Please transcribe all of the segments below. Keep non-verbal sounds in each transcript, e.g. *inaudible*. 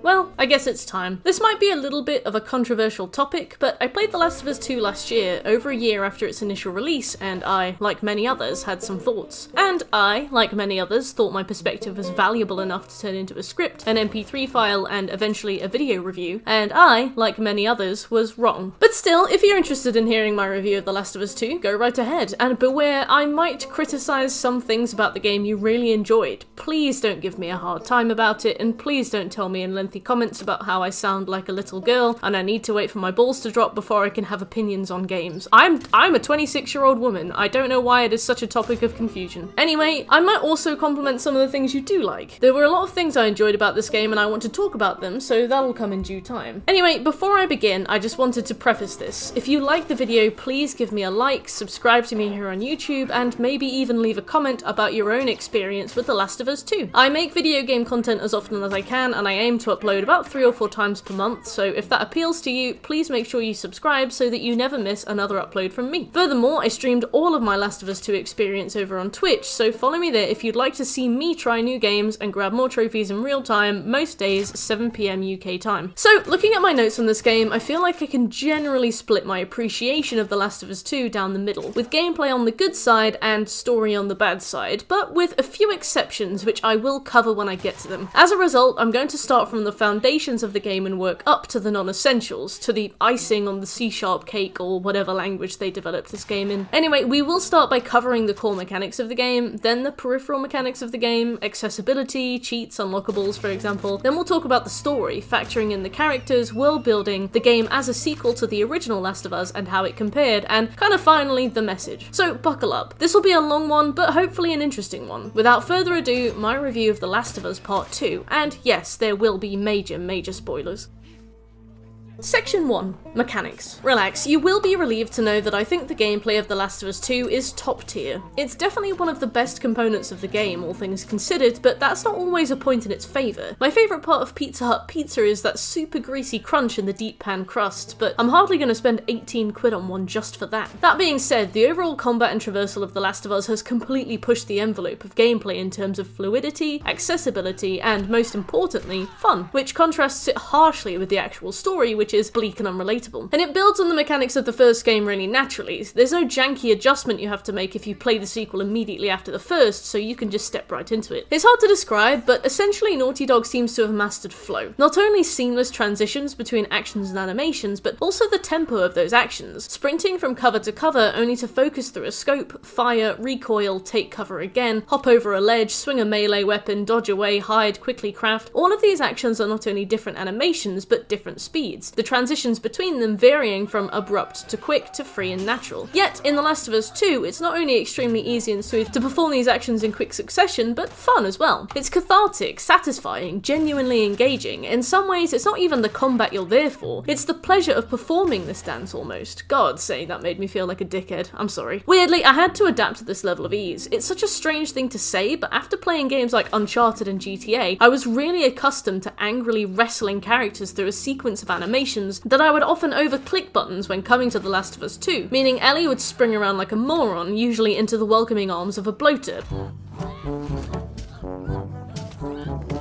Well, I guess it's time. This might be a little bit of a controversial topic, but I played The Last of Us 2 last year, over a year after its initial release, and I, like many others, had some thoughts. And I, like many others, thought my perspective was valuable enough to turn into a script, an MP3 file, and eventually a video review, and I, like many others, was wrong. But still, if you're interested in hearing my review of The Last of Us 2, go right ahead, and beware, I might criticise some things about the game you really enjoyed. Please don't give me a hard time about it, and please don't tell me in lengthy comments about how I sound like a little girl and I need to wait for my balls to drop before I can have opinions on games. I'm I'm a 26 year old woman. I don't know why it is such a topic of confusion. Anyway, I might also compliment some of the things you do like. There were a lot of things I enjoyed about this game and I want to talk about them, so that'll come in due time. Anyway, before I begin, I just wanted to preface this. If you like the video, please give me a like, subscribe to me here on YouTube, and maybe even leave a comment about your own experience with The Last of Us 2. I make video game content as often as I can, and I aim to upload about three or four times per month, so if that appeals to you, please make sure you subscribe so that you never miss another upload from me. Furthermore, I streamed all of my Last of Us 2 experience over on Twitch, so follow me there if you'd like to see me try new games and grab more trophies in real time, most days 7pm UK time. So, looking at my notes on this game, I feel like I can generally split my appreciation of The Last of Us 2 down the middle, with gameplay on the good side and story on the bad side, but with a few exceptions which I will cover when I get to them. As a result, I'm going to start from the foundations of the game and work up to the non-essentials, to the icing on the C-sharp cake or whatever language they developed this game in. Anyway, we will start by covering the core mechanics of the game, then the peripheral mechanics of the game, accessibility, cheats, unlockables for example, then we'll talk about the story, factoring in the characters, world building, the game as a sequel to the original Last of Us and how it compared, and kind of finally the message. So buckle up. This will be a long one, but hopefully an interesting one. Without further ado, my review of The Last of Us Part 2, and yes, there will be major, major spoilers. Section 1 Mechanics. Relax, you will be relieved to know that I think the gameplay of The Last of Us 2 is top tier. It's definitely one of the best components of the game, all things considered, but that's not always a point in its favour. My favourite part of Pizza Hut pizza is that super greasy crunch in the deep pan crust, but I'm hardly going to spend 18 quid on one just for that. That being said, the overall combat and traversal of The Last of Us has completely pushed the envelope of gameplay in terms of fluidity, accessibility, and most importantly, fun, which contrasts it harshly with the actual story, which is bleak and unrelatable. And it builds on the mechanics of the first game really naturally. There's no janky adjustment you have to make if you play the sequel immediately after the first, so you can just step right into it. It's hard to describe, but essentially Naughty Dog seems to have mastered flow. Not only seamless transitions between actions and animations, but also the tempo of those actions. Sprinting from cover to cover only to focus through a scope, fire, recoil, take cover again, hop over a ledge, swing a melee weapon, dodge away, hide, quickly craft. All of these actions are not only different animations, but different speeds. The transitions between them varying from abrupt to quick to free and natural. Yet, in The Last of Us 2, it's not only extremely easy and smooth to perform these actions in quick succession, but fun as well. It's cathartic, satisfying, genuinely engaging. In some ways, it's not even the combat you're there for, it's the pleasure of performing this dance almost. God say that made me feel like a dickhead, I'm sorry. Weirdly, I had to adapt to this level of ease. It's such a strange thing to say, but after playing games like Uncharted and GTA, I was really accustomed to angrily wrestling characters through a sequence of that I would often over-click buttons when coming to The Last of Us 2, meaning Ellie would spring around like a moron, usually into the welcoming arms of a bloater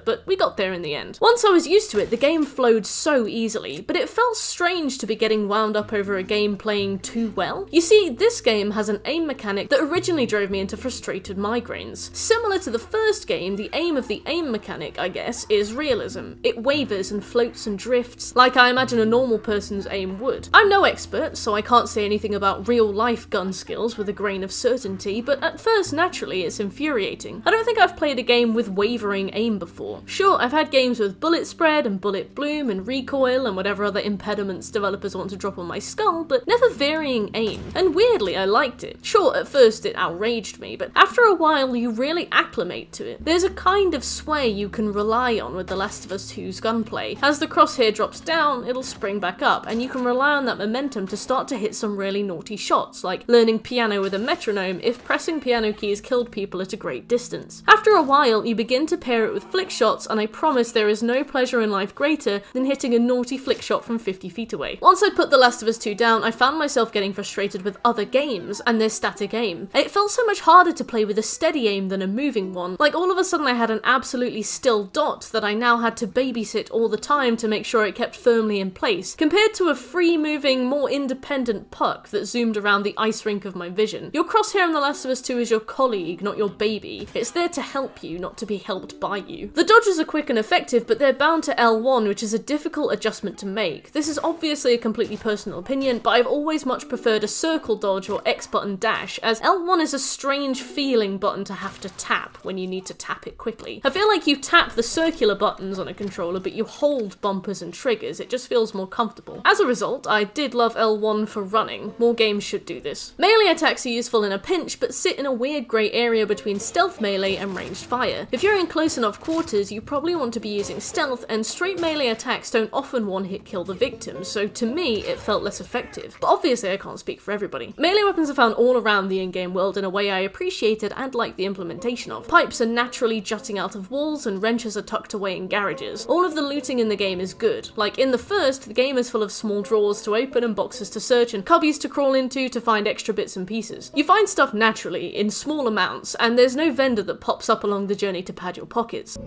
but we got there in the end. Once I was used to it, the game flowed so easily, but it felt strange to be getting wound up over a game playing too well. You see, this game has an aim mechanic that originally drove me into frustrated migraines. Similar to the first game, the aim of the aim mechanic, I guess, is realism. It wavers and floats and drifts, like I imagine a normal person's aim would. I'm no expert, so I can't say anything about real life gun skills with a grain of certainty, but at first, naturally, it's infuriating. I don't think I've played a game with wavering aim before. Sure, I've had games with bullet spread and bullet bloom and recoil and whatever other impediments developers want to drop on my skull, but never varying aim. And weirdly, I liked it. Sure, at first it outraged me, but after a while you really acclimate to it. There's a kind of sway you can rely on with The Last of Us 2's gunplay. As the crosshair drops down, it'll spring back up, and you can rely on that momentum to start to hit some really naughty shots, like learning piano with a metronome if pressing piano keys killed people at a great distance. After a while, you begin to pair it with flick shots shots, and I promise there is no pleasure in life greater than hitting a naughty flick shot from 50 feet away. Once I put The Last of Us 2 down, I found myself getting frustrated with other games and their static aim. It felt so much harder to play with a steady aim than a moving one. Like all of a sudden I had an absolutely still dot that I now had to babysit all the time to make sure it kept firmly in place, compared to a free moving, more independent puck that zoomed around the ice rink of my vision. Your crosshair in The Last of Us 2 is your colleague, not your baby. It's there to help you, not to be helped by you. The dodges are quick and effective, but they're bound to L1, which is a difficult adjustment to make. This is obviously a completely personal opinion, but I've always much preferred a circle dodge or X button dash, as L1 is a strange feeling button to have to tap when you need to tap it quickly. I feel like you tap the circular buttons on a controller, but you hold bumpers and triggers. It just feels more comfortable. As a result, I did love L1 for running. More games should do this. Melee attacks are useful in a pinch, but sit in a weird grey area between stealth melee and ranged fire. If you're in close enough quarters, you probably want to be using stealth, and straight melee attacks don't often one-hit kill the victim, so to me, it felt less effective. But obviously I can't speak for everybody. Melee weapons are found all around the in-game world in a way I appreciated and liked the implementation of. Pipes are naturally jutting out of walls, and wrenches are tucked away in garages. All of the looting in the game is good. Like in the first, the game is full of small drawers to open and boxes to search and cubbies to crawl into to find extra bits and pieces. You find stuff naturally, in small amounts, and there's no vendor that pops up along the journey to pad your pockets.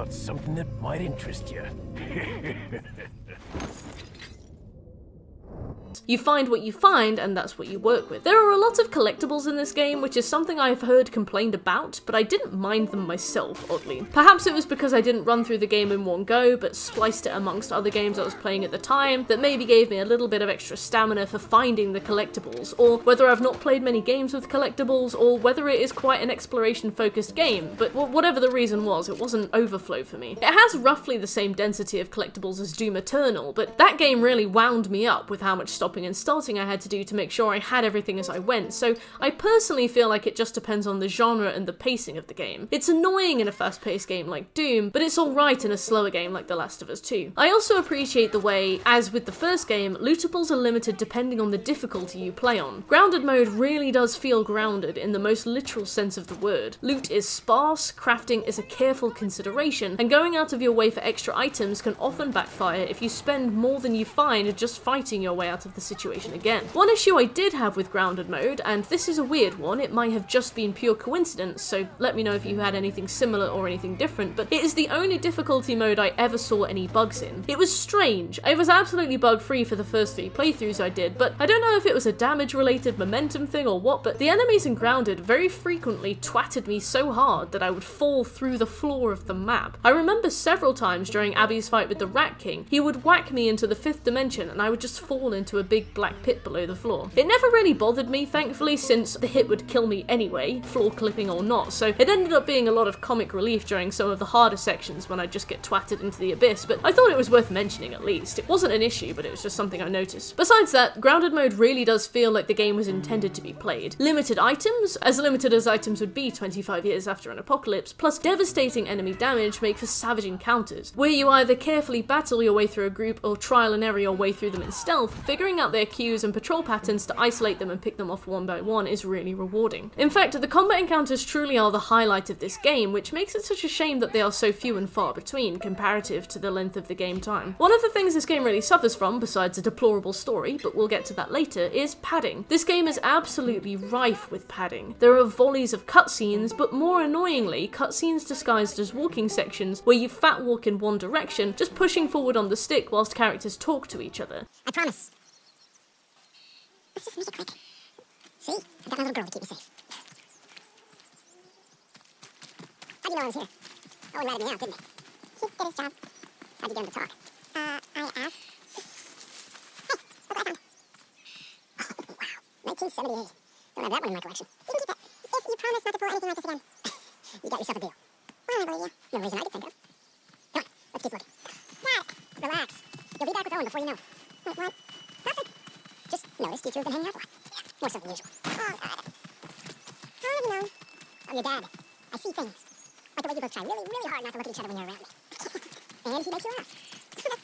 Got something that might interest you. *laughs* You find what you find, and that's what you work with. There are a lot of collectibles in this game, which is something I've heard complained about, but I didn't mind them myself, oddly. Perhaps it was because I didn't run through the game in one go, but spliced it amongst other games I was playing at the time, that maybe gave me a little bit of extra stamina for finding the collectibles, or whether I've not played many games with collectibles, or whether it is quite an exploration-focused game, but whatever the reason was, it wasn't overflow for me. It has roughly the same density of collectibles as Doom Eternal, but that game really wound me up with how much stopping and starting I had to do to make sure I had everything as I went, so I personally feel like it just depends on the genre and the pacing of the game. It's annoying in a fast-paced game like Doom, but it's alright in a slower game like The Last of Us 2. I also appreciate the way, as with the first game, lootables are limited depending on the difficulty you play on. Grounded mode really does feel grounded in the most literal sense of the word. Loot is sparse, crafting is a careful consideration, and going out of your way for extra items can often backfire if you spend more than you find just fighting your way out of the situation again. One issue I did have with grounded mode, and this is a weird one, it might have just been pure coincidence, so let me know if you had anything similar or anything different, but it is the only difficulty mode I ever saw any bugs in. It was strange. It was absolutely bug free for the first three playthroughs I did, but I don't know if it was a damage related momentum thing or what, but the enemies in Grounded very frequently twatted me so hard that I would fall through the floor of the map. I remember several times during Abby's fight with the Rat King, he would whack me into the fifth dimension and I would just fall into a big black pit below the floor. It never really bothered me, thankfully, since the hit would kill me anyway, floor clipping or not, so it ended up being a lot of comic relief during some of the harder sections when I'd just get twatted into the abyss, but I thought it was worth mentioning at least. It wasn't an issue, but it was just something I noticed. Besides that, grounded mode really does feel like the game was intended to be played. Limited items, as limited as items would be 25 years after an apocalypse, plus devastating enemy damage make for savage encounters, where you either carefully battle your way through a group or trial and error your way through them in stealth, figuring out their cues and patrol patterns to isolate them and pick them off one by one is really rewarding. In fact, the combat encounters truly are the highlight of this game, which makes it such a shame that they are so few and far between comparative to the length of the game time. One of the things this game really suffers from, besides a deplorable story, but we'll get to that later, is padding. This game is absolutely rife with padding. There are volleys of cutscenes, but more annoyingly, cutscenes disguised as walking sections where you fat walk in one direction, just pushing forward on the stick whilst characters talk to each other. I promise. Let's just make it quick. See? I got my little girl to keep me safe. How'd you know I was here? Owen ratted me out, didn't he? He did his job. How'd you get him to talk? Uh, I asked. Hey, look what I found. *laughs* Oh, wow. 1978. Don't have that one in my collection. You can keep it. If you promise not to pull anything like this again. *laughs* you got yourself a deal. Well, I believe you. No reason I could think of. Come on, let's keep looking. Dad! Relax. You'll be back with Owen before you know. Wait, what? Noticed you two have been hanging out a lot. More so than usual. Oh, God. How have you known? I'm oh, your dad. I see things. Like the way you both try really, really hard not to look at each other when you're around me. *laughs* and he makes you laugh.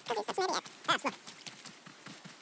That's he's an idiot. That's look.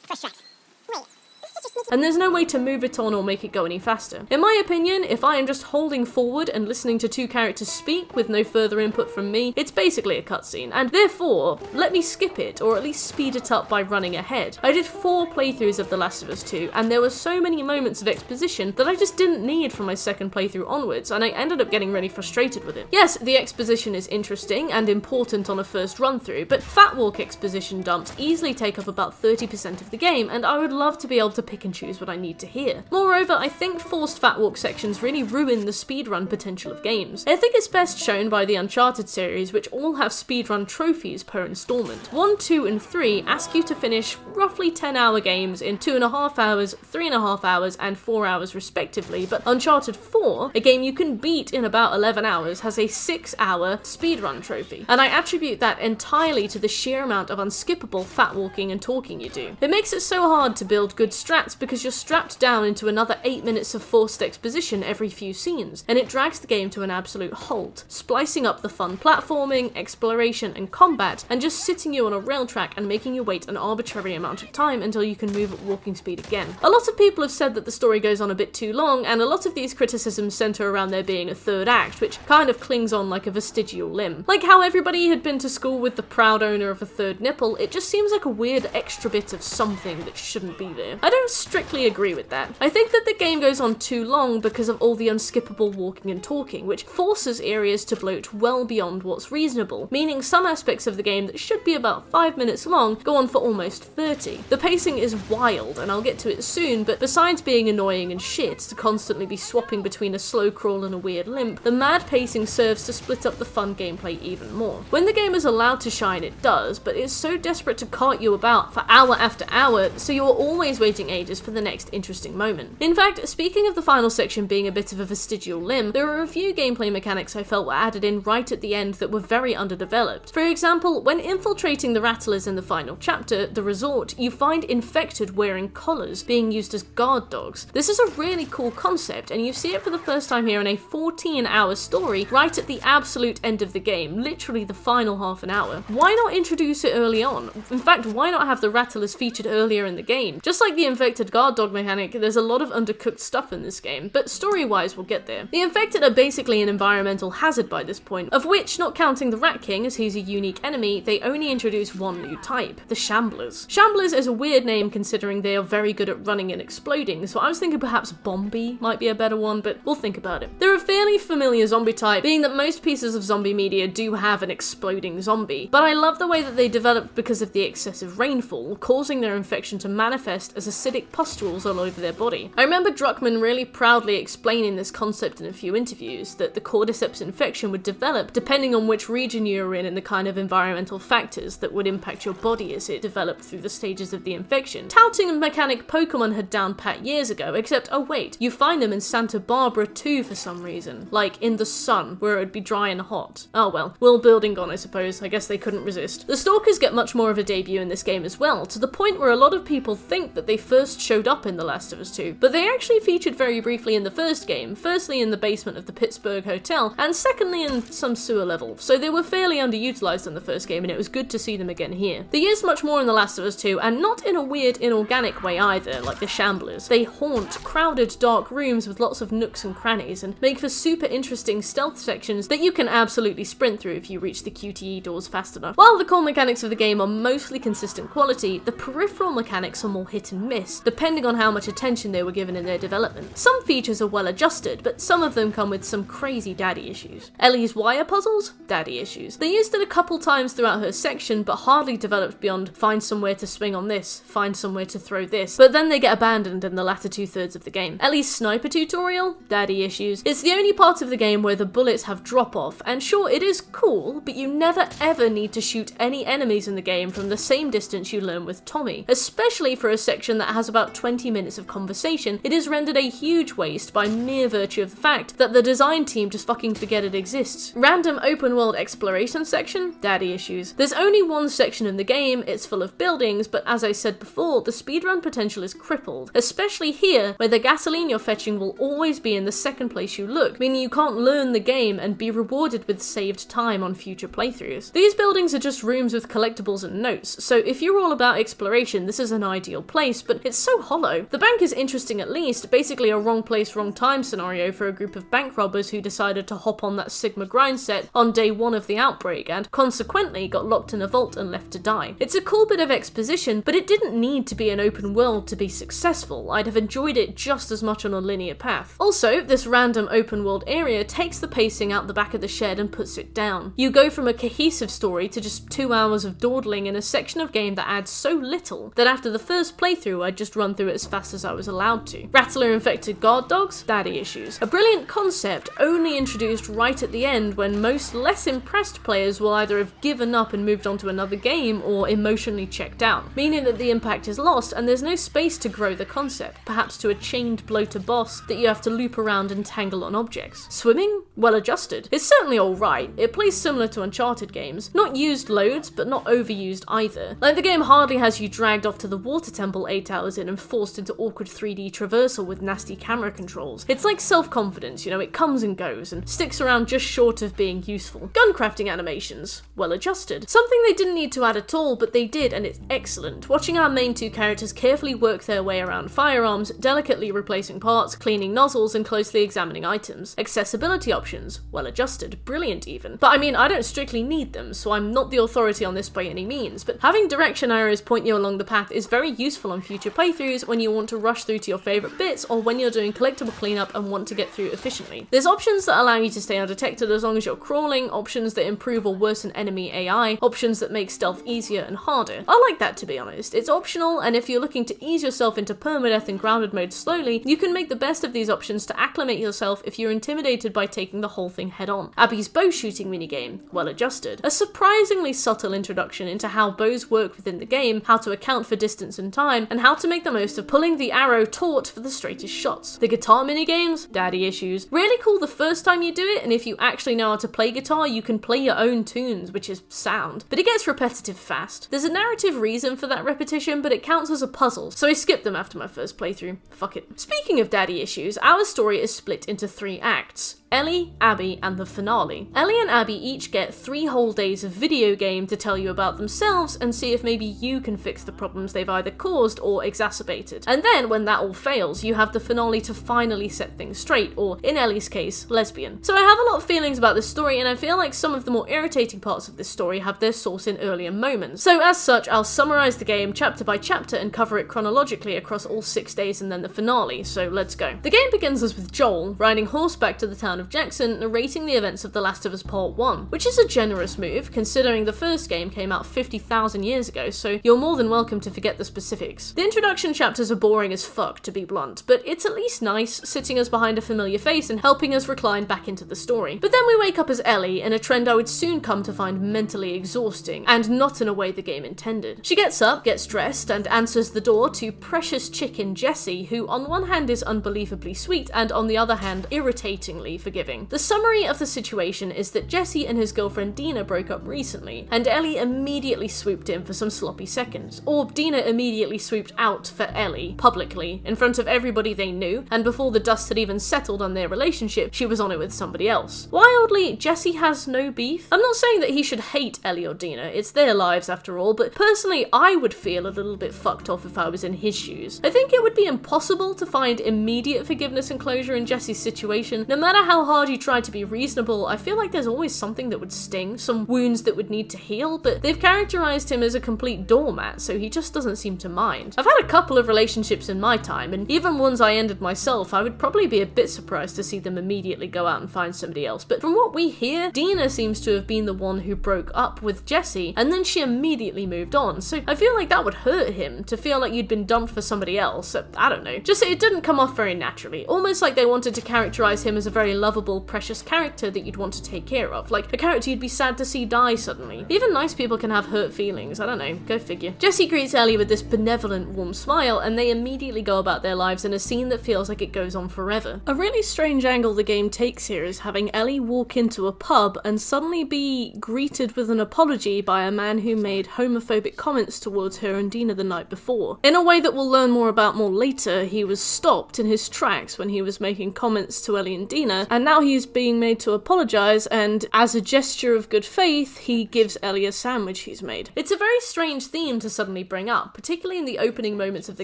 Fresh tracks. Wait, this is just sneaking and there's no way to move it on or make it go any faster. In my opinion, if I am just holding forward and listening to two characters speak with no further input from me, it's basically a cutscene, and therefore, let me skip it, or at least speed it up by running ahead. I did four playthroughs of The Last of Us 2, and there were so many moments of exposition that I just didn't need from my second playthrough onwards, and I ended up getting really frustrated with it. Yes, the exposition is interesting and important on a first run through, but Fat Walk exposition dumps easily take up about 30% of the game, and I would love to be able to pick and choose what I need to hear. Moreover, I think forced Fat Walk sections really ruin the speedrun potential of games. I think it's best shown by the Uncharted series, which all have speedrun trophies per installment. 1, 2, and 3 ask you to finish roughly 10 hour games in 2.5 hours, 3.5 hours, and 4 hours respectively, but Uncharted 4, a game you can beat in about 11 hours, has a 6 hour speedrun trophy. And I attribute that entirely to the sheer amount of unskippable fat walking and talking you do. It makes it so hard to build good strats because you're strapped down into another 8 minutes of forced exposition every few scenes, and it drags the game to an absolute halt, splicing up the fun platforming, exploration, and combat, and just sitting you on a rail track and making you wait an arbitrary amount of time until you can move at walking speed again. A lot of people have said that the story goes on a bit too long, and a lot of these criticisms centre around there being a third act, which kind of clings on like a vestigial limb. Like how everybody had been to school with the proud owner of a third nipple, it just seems like a weird extra bit of something that shouldn't be there. I don't strictly agree with that. I think that the game goes on too long because of all the unskippable walking and talking, which forces areas to bloat well beyond what's reasonable, meaning some aspects of the game that should be about 5 minutes long go on for almost 30. The pacing is wild, and I'll get to it soon, but besides being annoying and shit to constantly be swapping between a slow crawl and a weird limp, the mad pacing serves to split up the fun gameplay even more. When the game is allowed to shine, it does, but it's so desperate to cart you about for hour after hour, so you're always waiting ages for the next interesting moment. In fact, speaking of the final section being a bit of a vestigial limb, there are a few gameplay mechanics I felt were added in right at the end that were very underdeveloped. For example, when infiltrating the Rattlers in the final chapter, the resort, you find infected wearing collars being used as guard dogs. This is a really cool concept, and you see it for the first time here in a 14 hour story right at the absolute end of the game, literally the final half an hour. Why not introduce it early on? In fact, why not have the Rattlers featured earlier in the game? Just like the infected guard dog mechanic, there's a lot of undercooked stuff in this game, but story-wise we'll get there. The infected are basically an environmental hazard by this point, of which, not counting the Rat King as he's a unique enemy, they only introduce one new type, the Shamblers. Shamblers is a weird name considering they are very good at running and exploding, so I was thinking perhaps Bombi might be a better one, but we'll think about it. They're a fairly familiar zombie type, being that most pieces of zombie media do have an exploding zombie, but I love the way that they developed because of the excessive rainfall, causing their infection to manifest as acidic pustules all over their body. I remember Druckmann really proudly explaining this concept in a few interviews, that the cordyceps infection would develop depending on which region you were in and the kind of environmental factors that would impact your body as it developed through the stages of the infection. Touting a mechanic Pokemon had down pat years ago, except oh wait, you find them in Santa Barbara too for some reason. Like in the sun, where it would be dry and hot. Oh well, world building gone I suppose, I guess they couldn't resist. The Stalkers get much more of a debut in this game as well, to the point where a lot of people think that they first showed up in The Last of Us 2, but they actually featured very briefly in the first game, firstly in the basement of the Pittsburgh Hotel, and secondly in some sewer level, so they were fairly underutilized in the first game and it was good to see them again here. They used much more in The Last of Us 2, and not in a weird inorganic way either, like the Shamblers. They haunt crowded dark rooms with lots of nooks and crannies and make for super interesting stealth sections that you can absolutely sprint through if you reach the QTE doors fast enough. While the core mechanics of the game are mostly consistent quality, the peripheral mechanics are more hit and miss, depending on how much attention they were given in their development. Some features are well adjusted, but some of them come with some crazy daddy issues. Ellie's wire puzzles? Daddy issues. They used it a couple times throughout her section, but hardly developed beyond find somewhere to swing on this, find somewhere to throw this, but then they get abandoned in the latter two thirds of the game. Ellie's sniper tutorial? Daddy issues. It's the only part of the game where the bullets have drop off, and sure, it is cool, but you never ever need to shoot any enemies in the game from the same distance you learn with Tommy. Especially for a section that has about 20 minutes of conversation, it is rendered a huge waste by mere virtue of the fact that the design team just fucking forget it exists. Random open world exploration section? Daddy issues. There's only one section in the game, it's full of buildings, but as I said before, the speedrun potential is crippled, especially here where the gasoline you're fetching will always be in the second place you look, meaning you can't learn the game and be rewarded with saved time on future playthroughs. These buildings are just rooms with collectibles and notes, so if you're all about exploration, this is an ideal place, but it's so hollow. The bank is interesting at least, basically a wrong place, wrong time scenario for a group of bank robbers who decided to hop on that Sigma grind set on day one of the outbreak and consequently got locked in a vault and left to die. It's a cool bit of exposition, but it didn't need to be an open world to be successful. I'd have enjoyed it just as much on a linear path. Also, this random open world area takes the pacing out the back of the shed and puts it down. You go from a cohesive story to just two hours of dawdling in a section of game that adds so little that after the first playthrough I'd just run through it as fast as I was allowed to. Rattler infected guard dogs? Daddy issues. A brilliant concept only introduced right at the end when most less impressed players will either have given up and moved on to another game or emotionally checked out, meaning that the impact is lost and there's no space to grow the concept, perhaps to a chained bloater boss that you have to loop around and tangle on objects. Swimming? Well adjusted. It's certainly alright. It plays similar to Uncharted games. Not used loads, but not overused either. Like the game hardly has you dragged off to the water temple 8 hours in and forced into awkward 3D traversal with nasty camera controls. It's like self-confidence, you know, it comes and goes and sticks around just short of being useful. Gun crafting animations, well adjusted. Something they didn't need to add at all, but they did and it's excellent. Watching our main two characters carefully work their way around firearms, delicately replacing parts, cleaning nozzles and closely examining items. Accessibility options, well adjusted, brilliant even. But I mean, I don't strictly need them, so I'm not the authority on this by any means, but having direction arrows point you along the path is very useful on future playthroughs when you want to rush through to your favourite bits or when you're doing collectible cleanup and want to get through efficiently. There's options that allow you to stay undetected as long as you're crawling, options that improve or worsen enemy AI, options that make stealth easier and harder. I like that to be honest. It's optional and if you're looking to ease yourself into permadeath and grounded mode slowly, you can make the best of these options to acclimate yourself if you're intimidated by taking the whole thing head on. Abby's bow shooting minigame, well adjusted. A surprisingly subtle introduction into how bows work within the game, how to account for distance and time, and how to make the most of pulling the arrow taut for the straightest shots. The guitar minigames, daddy issues. Really cool the first time you do it, and if you actually know how to play guitar, you can play your own tunes, which is sound. But it gets repetitive fast. There's a narrative reason for that repetition, but it counts as a puzzle, so I skipped them after my first playthrough. Fuck it. Speaking of daddy issues, our story is split into three acts. Ellie, Abby, and the finale. Ellie and Abby each get three whole days of video game to tell you about themselves and see if maybe you can fix the problems they've either caused or exacerbated. And then, when that all fails, you have the finale to finally set things straight, or in Ellie's case, lesbian. So I have a lot of feelings about this story, and I feel like some of the more irritating parts of this story have their source in earlier moments. So as such, I'll summarise the game chapter by chapter and cover it chronologically across all six days and then the finale, so let's go. The game begins us with Joel riding horseback to the town of Jackson narrating the events of The Last of Us Part 1, which is a generous move considering the first game came out 50,000 years ago, so you're more than welcome to forget the specifics. The introduction chapters are boring as fuck, to be blunt, but it's at least nice, sitting us behind a familiar face and helping us recline back into the story. But then we wake up as Ellie in a trend I would soon come to find mentally exhausting, and not in a way the game intended. She gets up, gets dressed, and answers the door to precious chicken Jesse, who on one hand is unbelievably sweet, and on the other hand irritatingly forgiving. The summary of the situation is that Jesse and his girlfriend Dina broke up recently, and Ellie immediately swooped in for some sloppy seconds. Or Dina immediately swooped out for Ellie, publicly, in front of everybody they knew, and before the dust had even settled on their relationship, she was on it with somebody else. Wildly, Jesse has no beef. I'm not saying that he should hate Ellie or Dina, it's their lives after all, but personally, I would feel a little bit fucked off if I was in his shoes. I think it would be impossible to find immediate forgiveness and closure in Jesse's situation. No matter how hard you try to be reasonable, I feel like there's always something that would sting, some wounds that would need to heal, but they've characterized him as a complete doormat, so he just doesn't seem to mind. I've had a couple of relationships in my time, and even ones I ended myself, I would probably be a bit surprised to see them immediately go out and find somebody else. But from what we hear, Dina seems to have been the one who broke up with Jesse, and then she immediately moved on. So I feel like that would hurt him to feel like you'd been dumped for somebody else. I don't know. Just it didn't come off very naturally. Almost like they wanted to characterize him as a very lovable, precious character that you'd want to take care of. Like a character you'd be sad to see die suddenly. Even nice people can have hurt feelings. I don't know. Go figure. Jesse greets Ellie with this benevolent, warm smile, and they immediately go about their lives in a scene that feels like it goes on forever. A really strange angle the game takes here is having Ellie walk into a pub and suddenly be greeted with an apology by a man who made homophobic comments towards her and Dina the night before. In a way that we'll learn more about more later, he was stopped in his tracks when he was making comments to Ellie and Dina, and now he's being made to apologise, and as a gesture of good faith, he gives Ellie a sandwich he's made. It's a very strange theme to suddenly bring up, particularly in the opening moments of the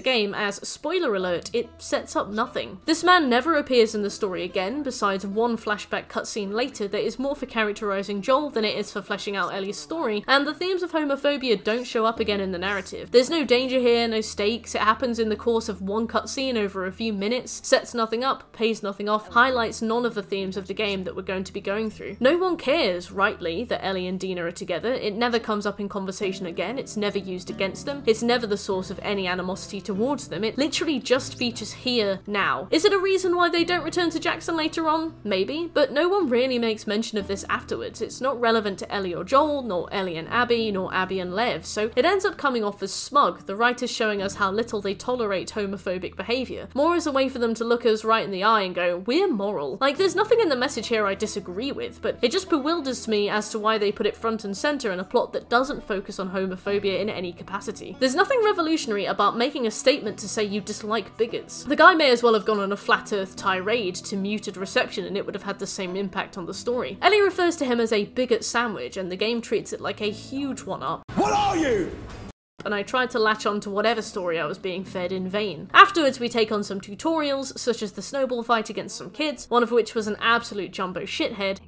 game, as, spoiler alert, it sets up nothing. This man never appears in the story again, besides one flashback cutscene later that is more for characterising Joel than it is for fleshing out Ellie's story, and the themes of homophobia don't show up again in the narrative. There's no danger here, no stakes, it happens in the course of one cutscene over a few minutes, sets nothing up, pays nothing off, highlights none of the themes of the game that we're going to be going through. No one cares, rightly, that Ellie and Dina are together, it never comes up in conversation again, it's never used against them, it's never the source of any animosity towards them, it literally just features here, now. Is it a reason why they don't return to Jackson later on? Maybe, but no one really makes mention of this afterwards, it's not relevant to Ellie or Joel, nor Ellie and Abby, nor Abby and Lev, so it ends up coming off as smug, the writers showing us how little they tolerate homophobic behaviour, more as a way for them to look us right in the eye and go, we're moral. Like, there's nothing in the message here I disagree with, but it just bewilders me as to why they put it front and centre in a plot that doesn't focus on homophobia in any capacity. There's nothing revolutionary about making a statement to say you dislike bigots. The guy may as well have gone on a flat earth tirade to muted reception and it would have had the same impact on the story. Ellie refers to him as a bigot sandwich and the game treats it like a huge one up. What are you? and I tried to latch on to whatever story I was being fed in vain. Afterwards, we take on some tutorials, such as the snowball fight against some kids, one of which was an absolute jumbo shithead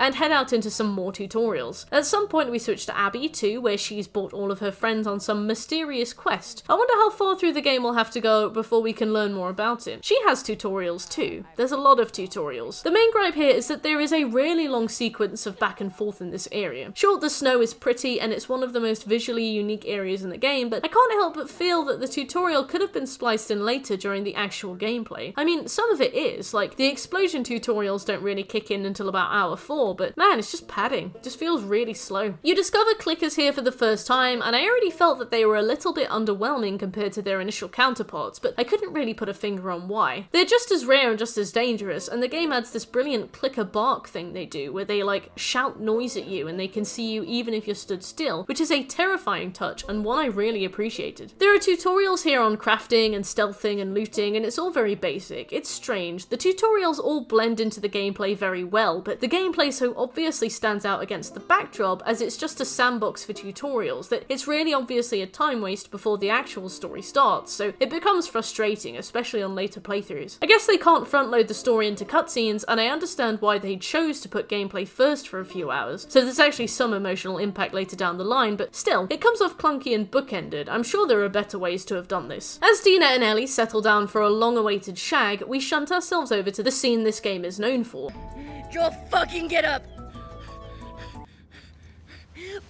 and head out into some more tutorials. At some point we switch to Abby too, where she's brought all of her friends on some mysterious quest. I wonder how far through the game we'll have to go before we can learn more about it. She has tutorials too. There's a lot of tutorials. The main gripe here is that there is a really long sequence of back and forth in this area. Sure, the snow is pretty and it's one of the most visually unique areas in the game, but I can't help but feel that the tutorial could have been spliced in later during the actual gameplay. I mean, some of it is, like the explosion tutorials don't really kick in until about hour 4, but man, it's just padding. It just feels really slow. You discover clickers here for the first time, and I already felt that they were a little bit underwhelming compared to their initial counterparts, but I couldn't really put a finger on why. They're just as rare and just as dangerous, and the game adds this brilliant clicker bark thing they do, where they like shout noise at you and they can see you even if you're stood still, which is a terrifying touch and one I really appreciated. There are tutorials here on crafting and stealthing and looting, and it's all very basic. It's strange. The tutorials all blend into the gameplay very well, but the gameplay so obviously stands out against the backdrop as it's just a sandbox for tutorials that it's really obviously a time waste before the actual story starts, so it becomes frustrating, especially on later playthroughs. I guess they can't front load the story into cutscenes, and I understand why they chose to put gameplay first for a few hours, so there's actually some emotional impact later down the line, but still, it comes off clunky and bookended. I'm sure there are better ways to have done this. As Dina and Ellie settle down for a long awaited shag, we shunt ourselves over to the scene this game is known for. Joel, fucking get up!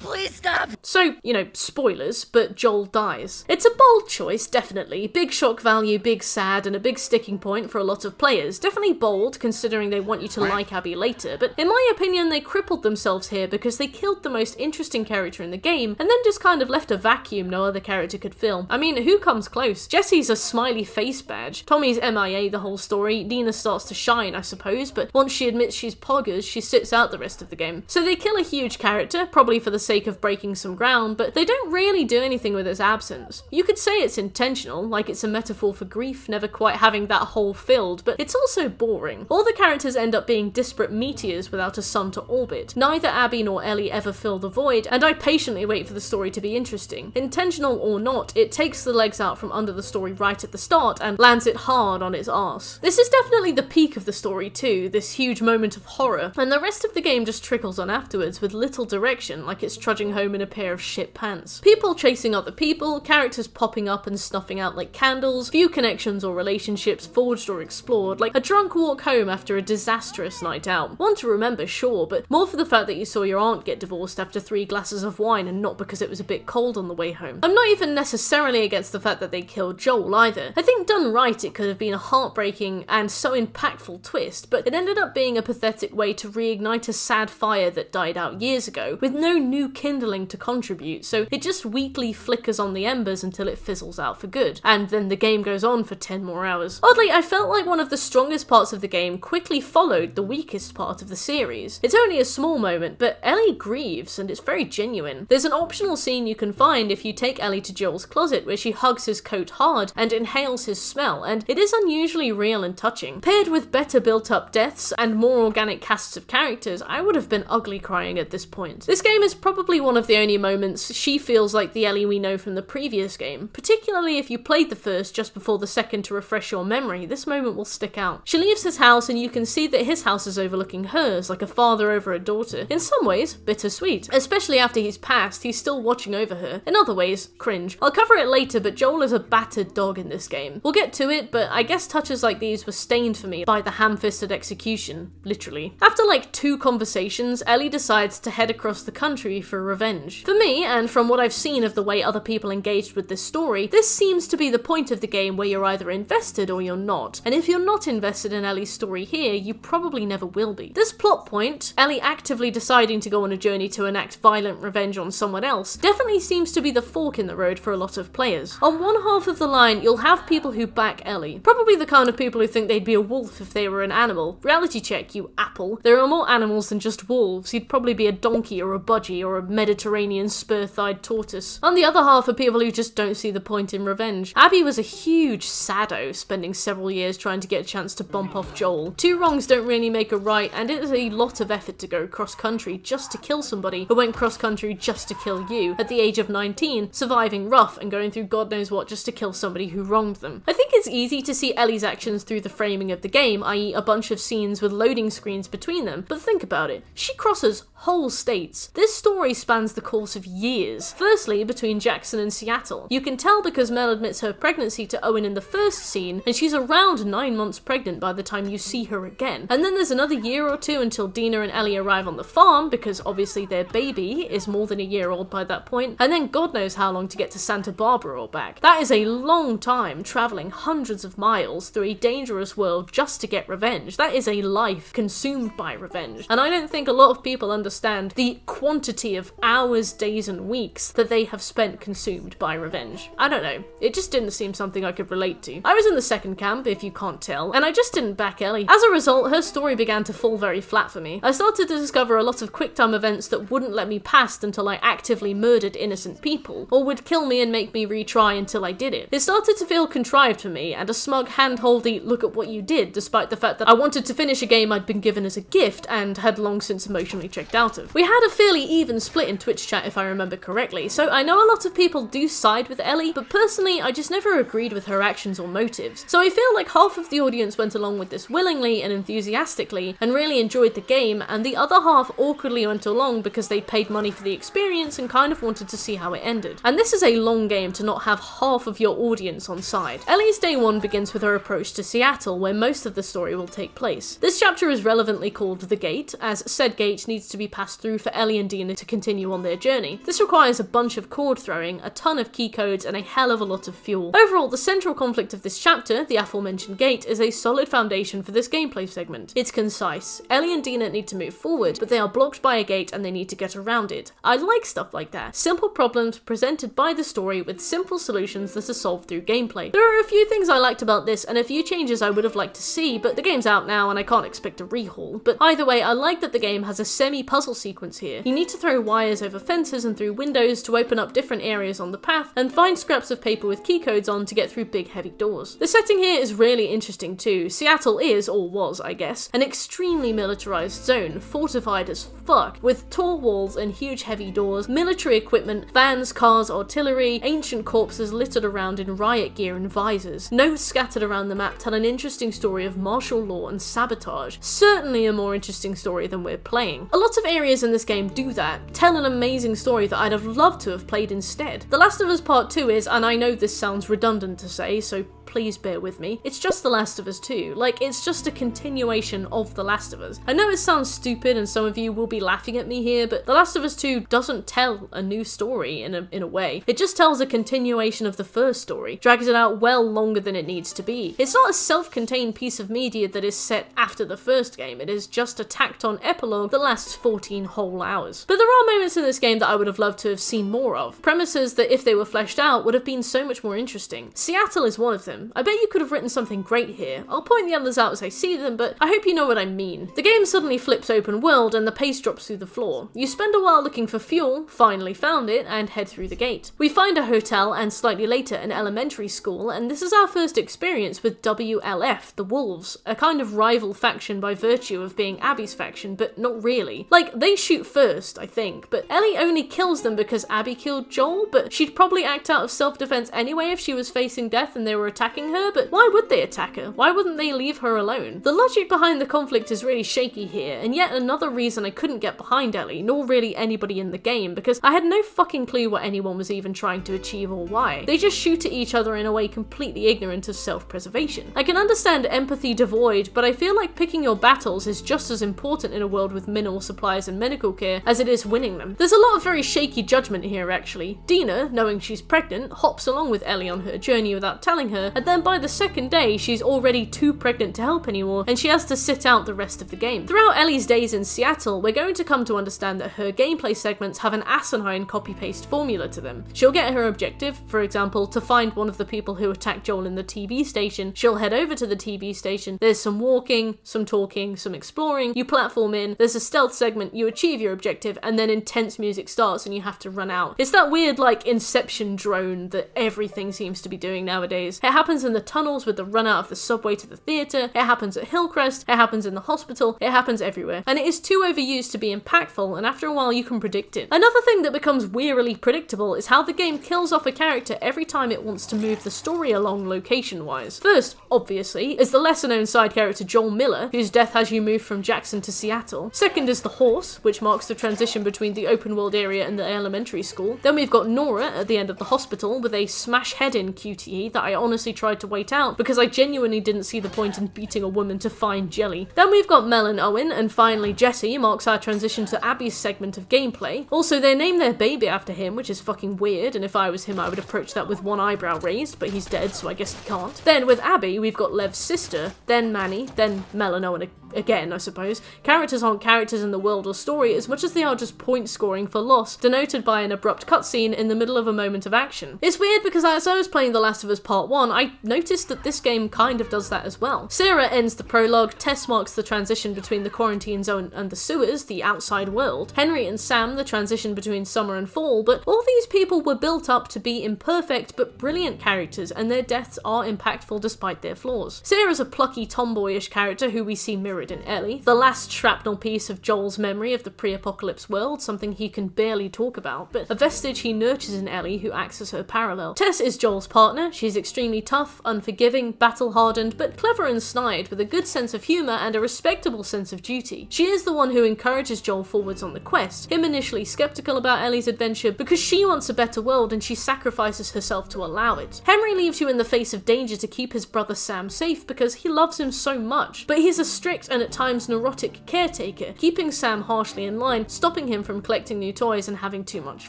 Please stop! So, you know, spoilers, but Joel dies. It's a bold choice, definitely. Big shock value, big sad, and a big sticking point for a lot of players. Definitely bold, considering they want you to like Abby later, but in my opinion, they crippled themselves here because they killed the most interesting character in the game, and then just kind of left a vacuum no other character could fill. I mean, who comes close? Jesse's a smiley face badge. Tommy's MIA the whole story. Dina starts to shine, I suppose, but once she admits she's poggers, she sits out the rest of the game. So they kill a huge character, probably for the sake of breaking some ground, but they don't really do anything with its absence. You could say it's intentional, like it's a metaphor for grief never quite having that hole filled, but it's also boring. All the characters end up being disparate meteors without a sun to orbit. Neither Abby nor Ellie ever fill the void, and I patiently wait for the story to be interesting. Intentional or not, it takes the legs out from under the story right at the start and lands it hard on its arse. This is definitely the peak of the story too, this huge moment of horror, and the rest of the game just trickles on afterwards with little direction, like it's trudging home in a pair of shit pants. People chasing other people, characters popping up and snuffing out like candles, few connections or relationships forged or explored, like a drunk walk home after a disastrous night out. One to remember, sure, but more for the fact that you saw your aunt get divorced after three glasses of wine and not because it was a bit cold on the way home. I'm not even necessarily against the fact that they killed Joel either. I think done right, it could have been a heartbreaking and so impactful twist, but it ended up being a pathetic way to reignite a sad fire that died out years ago, with no new kindling to contribute, so it just weakly flickers on the embers until it fizzles out for good, and then the game goes on for 10 more hours. Oddly, I felt like one of the strongest parts of the game quickly followed the weakest part of the series. It's only a small moment, but Ellie grieves, and it's very genuine. There's an optional scene you can find if you take Ellie to Joel's closet where she hugs his coat hard and inhales his smell, and it is unusually real and touching. Paired with better built up deaths and more organic casts of characters, I would have been ugly crying at this point. This game is probably one of the only moments she feels like the Ellie we know from the previous game, particularly if you played the first just before the second to refresh your memory, this moment will stick out. She leaves his house and you can see that his house is overlooking hers, like a father over a daughter. In some ways, bittersweet. Especially after he's passed, he's still watching over her. In other ways, cringe. I'll cover it later, but Joel is a battered dog in this game. We'll get to it, but I guess touches like these were stained for me by the ham-fisted execution, literally. After like two conversations, Ellie decides to head across the country for revenge. For me, and from what I've seen of the way other people engaged with this story, this seems to be the point of the game where you're either invested or you're not. And if you're not invested in Ellie's story here, you probably never will be. This plot point, Ellie actively deciding to go on a journey to enact violent revenge on someone else, definitely seems to be the fork in the road for a lot of players. On one half of the line, you'll have people who back Ellie. Probably the kind of people who think they'd be a wolf if they were an animal. Reality check, you apple. There are more animals than just wolves. You'd probably be a donkey or a budgie or a Mediterranean spur-thighed tortoise. On the other half are people who just don't see the point in revenge. Abby was a huge sado, spending several years trying to get a chance to bump off Joel. Two wrongs don't really make a right, and it is a lot of effort to go cross-country just to kill somebody who went cross-country just to kill you at the age of 19, surviving rough and going through God knows what just to kill somebody who wronged them. I think it's easy to see Ellie's actions through the framing of the game, i.e. a bunch of scenes with loading screens between them, but think about it. She crosses whole states. This story spans the course of years. Firstly, between Jackson and Seattle. You can tell because Mel admits her pregnancy to Owen in the first scene, and she's around nine months pregnant by the time you see her again. And then there's another year or two until Dina and Ellie arrive on the farm, because obviously their baby is more than a year old by that point. point, and then God knows how long to get to Santa Barbara or back. That is a long time travelling hundreds of miles through a dangerous world just to get revenge. That is a life consumed by revenge. And I don't think a lot of people understand the quantity of hours, days, and weeks that they have spent consumed by revenge. I don't know. It just didn't seem something I could relate to. I was in the second camp, if you can't tell, and I just didn't back Ellie. As a result, her story began to fall very flat for me. I started to discover a lot of QuickTime events that wouldn't let me past until I actively murdered innocent people, or would kill me and make me retry until I did it. It started to feel contrived for me, and a smug hand-holdy look at what you did, despite the fact that I wanted to finish a game I'd been given as a gift and had long since emotionally checked out of. We had a fairly even split in Twitch chat if I remember correctly, so I know a lot of people do side with Ellie, but personally I just never agreed with her actions or motives. So I feel like half of the audience went along with this willingly and enthusiastically and really enjoyed the game, and the other half awkwardly went along because they paid money for the experience and kind of wanted to see how it ended. And this is a long game to not have half of your audience on side. Ellie's day one begins with her approach to Seattle, where most of the story will take place. This chapter is relevantly called The Gate, as said gate needs to be passed through for Ellie and Dina to continue on their journey. This requires a bunch of cord throwing, a ton of key codes, and a hell of a lot of fuel. Overall, the central conflict of this chapter, the aforementioned gate, is a solid foundation for this gameplay segment. It's concise. Ellie and Dina need to move forward, but they are blocked by a gate and they need to get around it. I like stuff like that. Simple problems presented by the story with simple solutions that are solved through gameplay. There are a few things I liked about this and a few changes I would have liked to see, but the game's out now and I can't expect a rehaul. But either way, I like that the game has a semi-puzzle sequence here. You need to throw wires over fences and through windows to open up different areas on the path, and find scraps of paper with key codes on to get through big heavy doors. The setting here is really interesting too. Seattle is, or was I guess, an extremely militarized zone, fortified as fuck, with tall walls and huge heavy doors, military equipment, vans, cars, artillery, ancient corpses littered around in riot gear and visors. Notes scattered around the map tell an interesting story of martial law and sabotage. Certainly a more interesting story than we're playing. A lot of areas in this game do that, tell an amazing story that I'd have loved to have played instead. The Last of Us Part 2 is, and I know this sounds redundant to say, so please bear with me. It's just The Last of Us 2. Like, it's just a continuation of The Last of Us. I know it sounds stupid and some of you will be laughing at me here, but The Last of Us 2 doesn't tell a new story in a, in a way. It just tells a continuation of the first story, drags it out well longer than it needs to be. It's not a self-contained piece of media that is set after the first game, it is just a tacked on epilogue that lasts 14 whole hours. But there are moments in this game that I would have loved to have seen more of. Premises that if they were fleshed out would have been so much more interesting. Seattle is one of them. I bet you could have written something great here. I'll point the others out as I see them, but I hope you know what I mean. The game suddenly flips open world and the pace drops through the floor. You spend a while looking for fuel, finally found it, and head through the gate. We find a hotel and slightly later an elementary school, and this is our first experience with WLF, the Wolves, a kind of rival faction by virtue of being Abby's faction, but not really. Like, they shoot first, I think, but Ellie only kills them because Abby killed Joel, but she'd probably act out of self-defense anyway if she was facing death and they were attacking her, but why would they attack her? Why wouldn't they leave her alone? The logic behind the conflict is really shaky here, and yet another reason I couldn't get behind Ellie, nor really anybody in the game, because I had no fucking clue what anyone was even trying to achieve or why. They just shoot at each other in a way completely ignorant of self-preservation. I can understand empathy devoid, but I feel like picking your battles is just as important in a world with minimal supplies and medical care as it is winning them. There's a lot of very shaky judgment here actually. Dina, knowing she's pregnant, hops along with Ellie on her journey without telling her, and then by the second day she's already too pregnant to help anymore and she has to sit out the rest of the game. Throughout Ellie's days in Seattle, we're going to come to understand that her gameplay segments have an asinine copy-paste formula to them. She'll get her objective, for example, to find one of the people who attacked Joel in the TV station. She'll head over to the TV station, there's some walking, some talking, some exploring, you platform in, there's a stealth segment, you achieve your objective, and then intense music starts and you have to run out. It's that weird like inception drone that everything seems to be doing nowadays. It happens in the tunnels with the run out of the subway to the theatre, it happens at Hillcrest, it happens in the hospital, it happens everywhere. And it is too overused to be impactful, and after a while you can predict it. Another thing that becomes wearily predictable is how the game kills off a character every time it wants to move the story along location wise. First, obviously, is the lesser known side character Joel Miller, whose death has you move from Jackson to Seattle. Second is the horse, which marks the transition between the open world area and the elementary school. Then we've got Nora at the end of the hospital with a smash head in QTE that I honestly tried to wait out because I genuinely didn't see the point in beating a woman to find jelly. Then we've got Mel and Owen, and finally Jesse marks our transition to Abby's segment of gameplay. Also, they name their baby after him, which is fucking weird, and if I was him, I would approach that with one eyebrow raised, but he's dead, so I guess he can't. Then with Abby, we've got Lev's sister, then Manny, then Mel and Owen again, I suppose. Characters aren't characters in the world or story as much as they are just point scoring for loss, denoted by an abrupt cutscene in the middle of a moment of action. It's weird because as I was playing The Last of Us Part 1, I noticed that this game kind of does that as well. Sarah ends the prologue, Tess marks the transition between the quarantine zone and the sewers, the outside world, Henry and Sam the transition between summer and fall, but all these people were built up to be imperfect but brilliant characters, and their deaths are impactful despite their flaws. Sarah's a plucky tomboyish character who we see mirrored in Ellie, the last shrapnel piece of Joel's memory of the pre-apocalypse world, something he can barely talk about, but a vestige he nurtures in Ellie who acts as her parallel. Tess is Joel's partner, she's extremely tough, unforgiving, battle-hardened, but clever and snide with a good sense of humour and a respectable sense of duty. She is the one who encourages Joel forwards on the quest, him initially skeptical about Ellie's adventure because she wants a better world and she sacrifices herself to allow it. Henry leaves you in the face of danger to keep his brother Sam safe because he loves him so much, but he's a strict and at times neurotic caretaker, keeping Sam harshly in line, stopping him from collecting new toys and having too much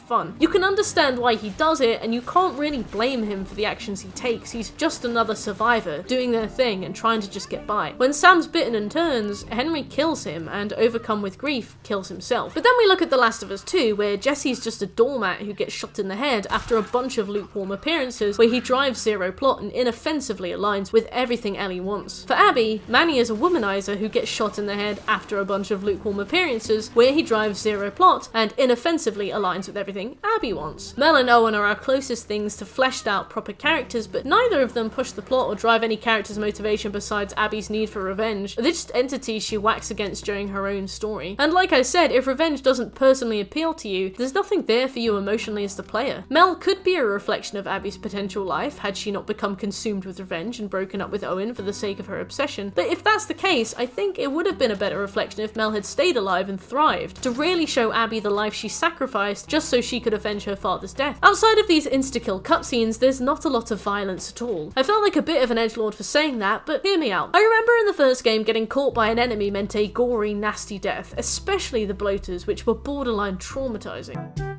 fun. You can understand why he does it, and you can't really blame him for the actions he takes. He's just another survivor, doing their thing and trying to just get by. When Sam's bitten and turns, Henry kills him, and overcome with grief, kills himself. But then we look at The Last of Us 2, where Jesse's just a doormat who gets shot in the head after a bunch of lukewarm appearances, where he drives zero plot and inoffensively aligns with everything Ellie wants. For Abby, Manny is a womanizer who gets shot in the head after a bunch of lukewarm appearances, where he drives zero plot and inoffensively aligns with everything Abby wants. Mel and Owen are our closest things to fleshed out proper characters, but neither of them push the plot or drive any character's motivation besides Abby's need for revenge. They're just entities she whacks against during her own story. And like I said, if revenge doesn't personally appeal to you, there's nothing there for you emotionally as the player. Mel could be a reflection of Abby's potential life had she not become consumed with revenge and broken up with Owen for the sake of her obsession, but if that's the case, I think think it would have been a better reflection if Mel had stayed alive and thrived, to really show Abby the life she sacrificed just so she could avenge her father's death. Outside of these insta-kill cutscenes, there's not a lot of violence at all. I felt like a bit of an edgelord for saying that, but hear me out. I remember in the first game getting caught by an enemy meant a gory, nasty death, especially the bloaters, which were borderline traumatizing.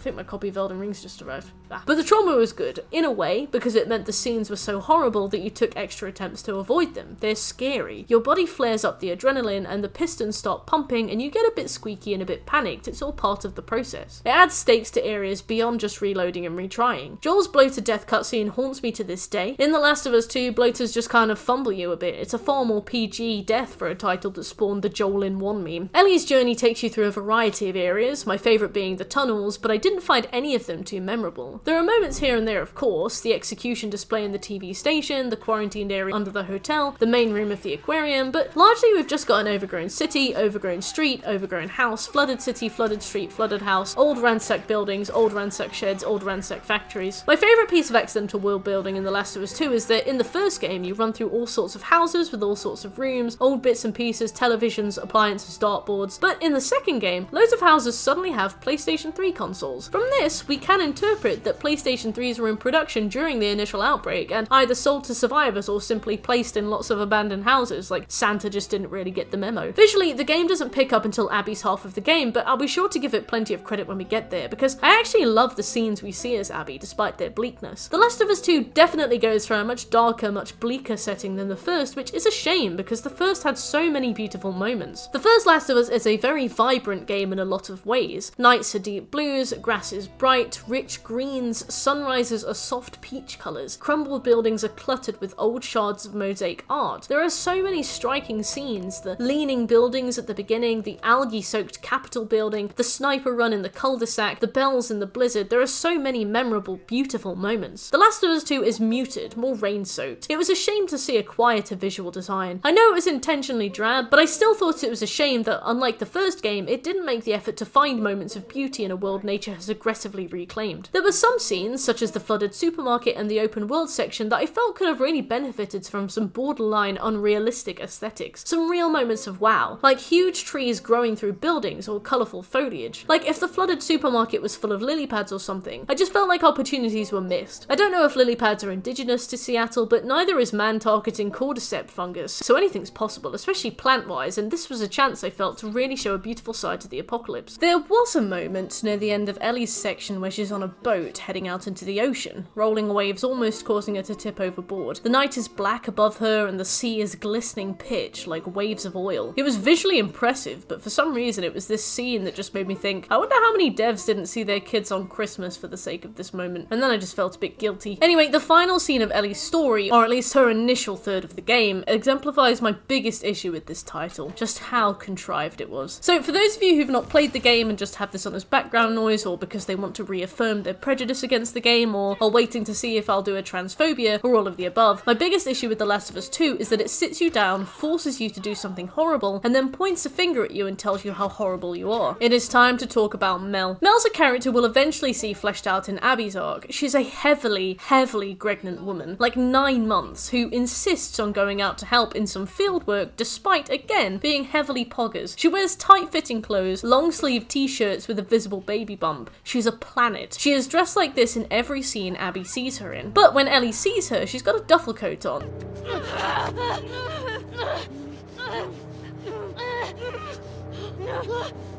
Think my copy of Elden Rings just arrived. Ah. But the trauma was good, in a way, because it meant the scenes were so horrible that you took extra attempts to avoid them. They're scary. Your body flares up the adrenaline and the pistons start pumping and you get a bit squeaky and a bit panicked. It's all part of the process. It adds stakes to areas beyond just reloading and retrying. Joel's bloated death cutscene haunts me to this day. In The Last of Us 2, bloaters just kind of fumble you a bit. It's a far more PG death for a title that spawned the Joel in 1 meme. Ellie's journey takes you through a variety of areas, my favourite being the tunnels, but I didn't find any of them too memorable. There are moments here and there, of course, the execution display in the TV station, the quarantined area under the hotel, the main room of the aquarium, but largely we've just got an overgrown city, overgrown street, overgrown house, flooded city, flooded street, flooded house, old ransacked buildings, old ransacked sheds, old ransacked factories. My favourite piece of accidental world building in The Last of Us 2 is that in the first game you run through all sorts of houses with all sorts of rooms, old bits and pieces, televisions, appliances, dartboards, but in the second game, loads of houses suddenly have PlayStation 3 consoles. From this, we can interpret that PlayStation 3s were in production during the initial outbreak and either sold to survivors or simply placed in lots of abandoned houses, like Santa just didn't really get the memo. Visually, the game doesn't pick up until Abby's half of the game, but I'll be sure to give it plenty of credit when we get there, because I actually love the scenes we see as Abby, despite their bleakness. The Last of Us 2 definitely goes for a much darker, much bleaker setting than the first, which is a shame because the first had so many beautiful moments. The first Last of Us is a very vibrant game in a lot of ways. Nights are deep blues, grass is bright, rich greens, sunrises are soft peach colours, crumbled buildings are cluttered with old shards of mosaic art. There are so many striking scenes, the leaning buildings at the beginning, the algae-soaked Capitol building, the sniper run in the cul-de-sac, the bells in the blizzard, there are so many memorable, beautiful moments. The Last of Us 2 is muted, more rain-soaked. It was a shame to see a quieter visual design. I know it was intentionally drab, but I still thought it was a shame that, unlike the first game, it didn't make the effort to find moments of beauty in a world nature has aggressively reclaimed. There were some scenes, such as the flooded supermarket and the open world section, that I felt could have really benefited from some borderline unrealistic aesthetics. Some real moments of wow, like huge trees growing through buildings or colourful foliage. Like if the flooded supermarket was full of lily pads or something, I just felt like opportunities were missed. I don't know if lily pads are indigenous to Seattle, but neither is man targeting cordyceps fungus, so anything's possible, especially plant-wise, and this was a chance I felt to really show a beautiful side to the apocalypse. There was a moment near the end of Ellie's section where she's on a boat heading out into the ocean, rolling waves almost causing her to tip overboard. The night is black above her and the sea is glistening pitch like waves of oil. It was visually impressive, but for some reason it was this scene that just made me think, I wonder how many devs didn't see their kids on Christmas for the sake of this moment. And then I just felt a bit guilty. Anyway, the final scene of Ellie's story, or at least her initial third of the game, exemplifies my biggest issue with this title, just how contrived it was. So for those of you who've not played the game and just have this on as background noise, or because they want to reaffirm their prejudice against the game, or are waiting to see if I'll do a transphobia, or all of the above, my biggest issue with The Last of Us 2 is that it sits you down, forces you to do something horrible, and then points a finger at you and tells you how horrible you are. It is time to talk about Mel. Mel's a character we'll eventually see fleshed out in Abby's arc. She's a heavily, heavily pregnant woman, like nine months, who insists on going out to help in some field work despite, again, being heavily poggers. She wears tight-fitting clothes, long-sleeve t-shirts with a visible baby bump. She's a planet. She is dressed like this in every scene Abby sees her in. But when Ellie sees her, she's got a duffel coat on. *laughs*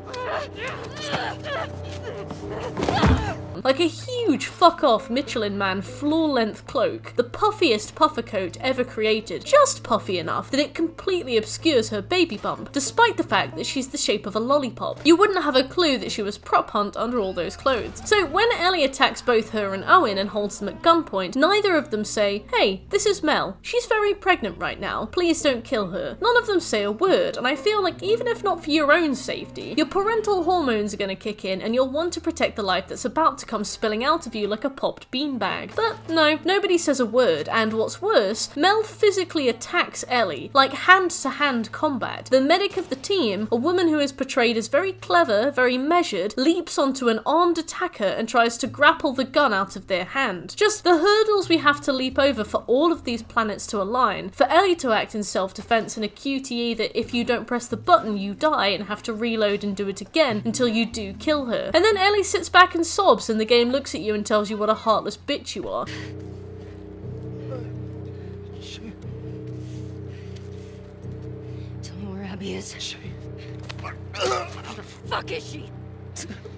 Like a huge fuck off Michelin Man floor length cloak, the puffiest puffer coat ever created, just puffy enough that it completely obscures her baby bump, despite the fact that she's the shape of a lollipop. You wouldn't have a clue that she was prop hunt under all those clothes. So when Ellie attacks both her and Owen and holds them at gunpoint, neither of them say, hey, this is Mel. She's very pregnant right now. Please don't kill her. None of them say a word, and I feel like even if not for your own safety, your parental hormones are gonna kick in and you'll want to protect the life that's about to come spilling out of you like a popped beanbag. But no, nobody says a word, and what's worse, Mel physically attacks Ellie, like hand to hand combat. The medic of the team, a woman who is portrayed as very clever, very measured, leaps onto an armed attacker and tries to grapple the gun out of their hand. Just the hurdles we have to leap over for all of these planets to align, for Ellie to act in self defense and a QTE that if you don't press the button, you die and have to reload and do it again until you do kill her. And then Ellie sits back and sobs, and the game looks at you and tells you what a heartless bitch you are. Tell me where Abby is. Where the fuck is she? *laughs*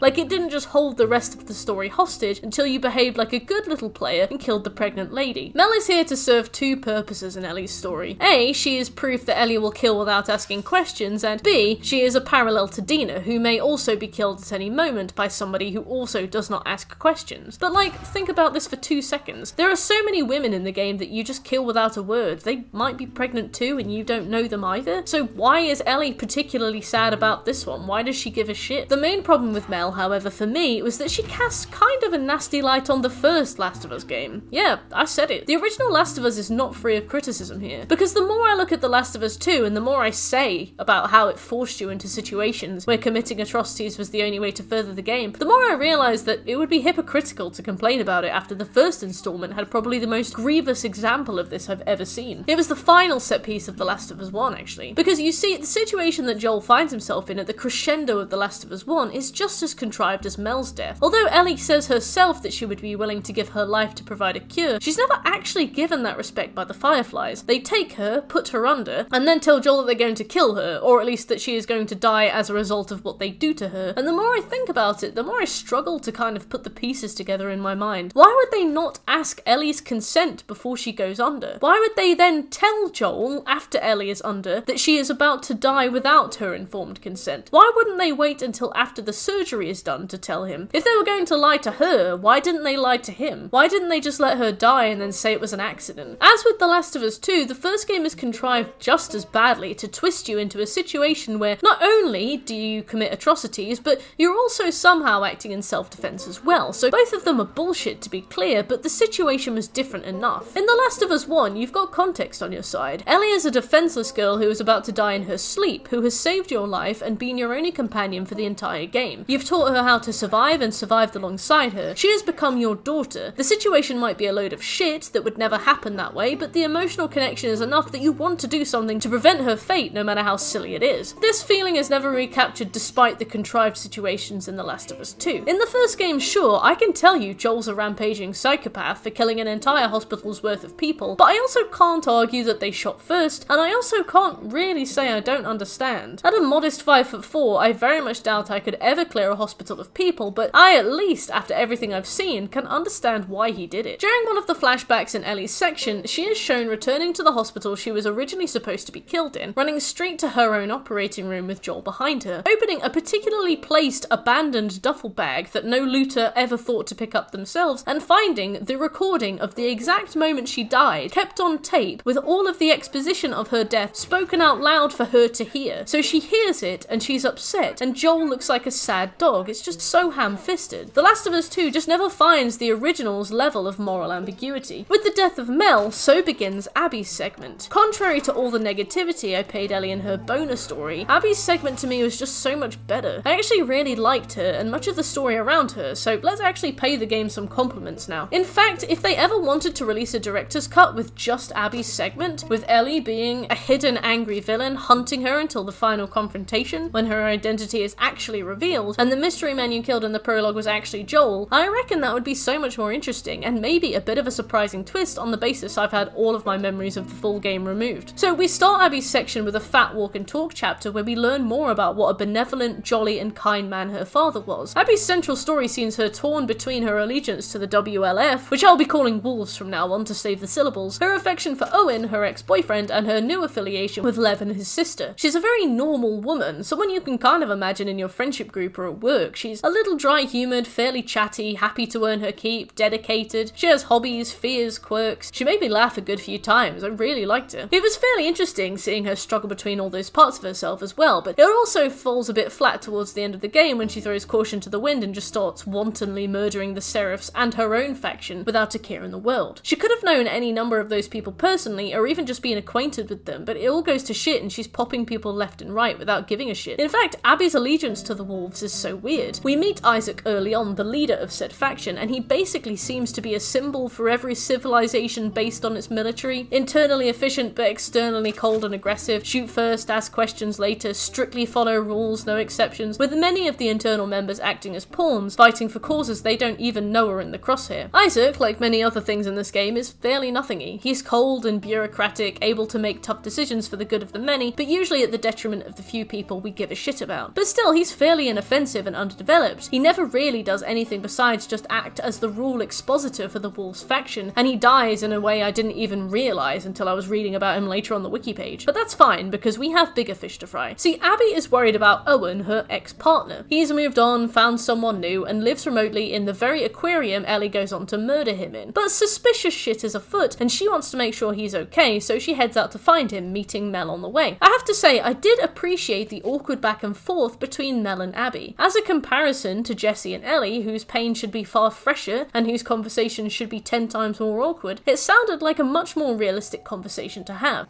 Like, it didn't just hold the rest of the story hostage until you behaved like a good little player and killed the pregnant lady. Mel is here to serve two purposes in Ellie's story. A, she is proof that Ellie will kill without asking questions, and B, she is a parallel to Dina, who may also be killed at any moment by somebody who also does not ask questions. But, like, think about this for two seconds. There are so many women in the game that you just kill without a word. They might be pregnant too, and you don't know them either. So, why is Ellie particularly sad about this one? Why does she give a shit? The main problem with Mel however, for me, was that she cast kind of a nasty light on the first Last of Us game. Yeah, I said it. The original Last of Us is not free of criticism here, because the more I look at The Last of Us 2 and the more I say about how it forced you into situations where committing atrocities was the only way to further the game, the more I realise that it would be hypocritical to complain about it after the first installment had probably the most grievous example of this I've ever seen. It was the final set piece of The Last of Us 1, actually. Because you see, the situation that Joel finds himself in at the crescendo of The Last of Us 1 is just as contrived as Mel's death. Although Ellie says herself that she would be willing to give her life to provide a cure, she's never actually given that respect by the Fireflies. They take her, put her under, and then tell Joel that they're going to kill her, or at least that she is going to die as a result of what they do to her. And the more I think about it, the more I struggle to kind of put the pieces together in my mind. Why would they not ask Ellie's consent before she goes under? Why would they then tell Joel, after Ellie is under, that she is about to die without her informed consent? Why wouldn't they wait until after the surgery is done to tell him? If they were going to lie to her, why didn't they lie to him? Why didn't they just let her die and then say it was an accident? As with The Last of Us 2, the first game is contrived just as badly to twist you into a situation where not only do you commit atrocities, but you're also somehow acting in self defense as well. So both of them are bullshit to be clear, but the situation was different enough. In The Last of Us 1, you've got context on your side. Ellie is a defenseless girl who is about to die in her sleep, who has saved your life and been your only companion for the entire game. You've taught her how to survive and survived alongside her. She has become your daughter. The situation might be a load of shit that would never happen that way, but the emotional connection is enough that you want to do something to prevent her fate, no matter how silly it is. This feeling is never recaptured despite the contrived situations in The Last of Us 2. In the first game, sure, I can tell you Joel's a rampaging psychopath for killing an entire hospital's worth of people, but I also can't argue that they shot first, and I also can't really say I don't understand. At a modest 5 foot 4, I very much doubt I could ever clear a hospital of people, but I at least, after everything I've seen, can understand why he did it. During one of the flashbacks in Ellie's section, she is shown returning to the hospital she was originally supposed to be killed in, running straight to her own operating room with Joel behind her, opening a particularly placed, abandoned duffel bag that no looter ever thought to pick up themselves, and finding the recording of the exact moment she died, kept on tape, with all of the exposition of her death spoken out loud for her to hear. So she hears it and she's upset, and Joel looks like a sad dog. It's just so ham fisted. The Last of Us 2 just never finds the original's level of moral ambiguity. With the death of Mel, so begins Abby's segment. Contrary to all the negativity I paid Ellie in her bonus story, Abby's segment to me was just so much better. I actually really liked her and much of the story around her, so let's actually pay the game some compliments now. In fact, if they ever wanted to release a director's cut with just Abby's segment, with Ellie being a hidden angry villain hunting her until the final confrontation when her identity is actually revealed, and the mystery man you killed in the prologue was actually Joel, I reckon that would be so much more interesting and maybe a bit of a surprising twist on the basis I've had all of my memories of the full game removed. So we start Abby's section with a fat walk and talk chapter where we learn more about what a benevolent, jolly and kind man her father was. Abby's central story sees her torn between her allegiance to the WLF, which I'll be calling Wolves from now on to save the syllables, her affection for Owen, her ex-boyfriend, and her new affiliation with Lev and his sister. She's a very normal woman, someone you can kind of imagine in your friendship group or at work. She's a little dry-humoured, fairly chatty, happy to earn her keep, dedicated. She has hobbies, fears, quirks. She made me laugh a good few times. I really liked her. It was fairly interesting seeing her struggle between all those parts of herself as well, but it also falls a bit flat towards the end of the game when she throws caution to the wind and just starts wantonly murdering the Seraphs and her own faction without a care in the world. She could have known any number of those people personally, or even just been acquainted with them, but it all goes to shit and she's popping people left and right without giving a shit. In fact, Abby's allegiance to the wolves is so weird. We meet Isaac early on, the leader of said faction, and he basically seems to be a symbol for every civilization based on its military. Internally efficient but externally cold and aggressive, shoot first, ask questions later, strictly follow rules, no exceptions, with many of the internal members acting as pawns, fighting for causes they don't even know are in the crosshair. Isaac, like many other things in this game, is fairly nothingy. He's cold and bureaucratic, able to make tough decisions for the good of the many, but usually at the detriment of the few people we give a shit about. But still, he's fairly inoffensive and underdeveloped. He never really does anything besides just act as the rule expositor for the Wolves faction, and he dies in a way I didn't even realise until I was reading about him later on the wiki page. But that's fine, because we have bigger fish to fry. See, Abby is worried about Owen, her ex-partner. He's moved on, found someone new, and lives remotely in the very aquarium Ellie goes on to murder him in. But suspicious shit is afoot, and she wants to make sure he's okay, so she heads out to find him, meeting Mel on the way. I have to say, I did appreciate the awkward back and forth between Mel and Abby. As a comparison to Jesse and Ellie, whose pain should be far fresher and whose conversation should be ten times more awkward, it sounded like a much more realistic conversation to have.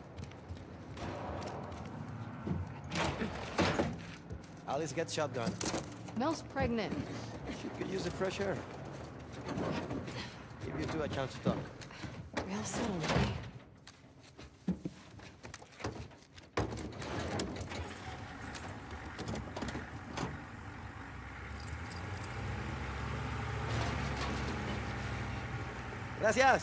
Alice, get shotgun. Mel's pregnant. She could use the fresh air. Give you two a chance to talk. Real subtle, Gracias.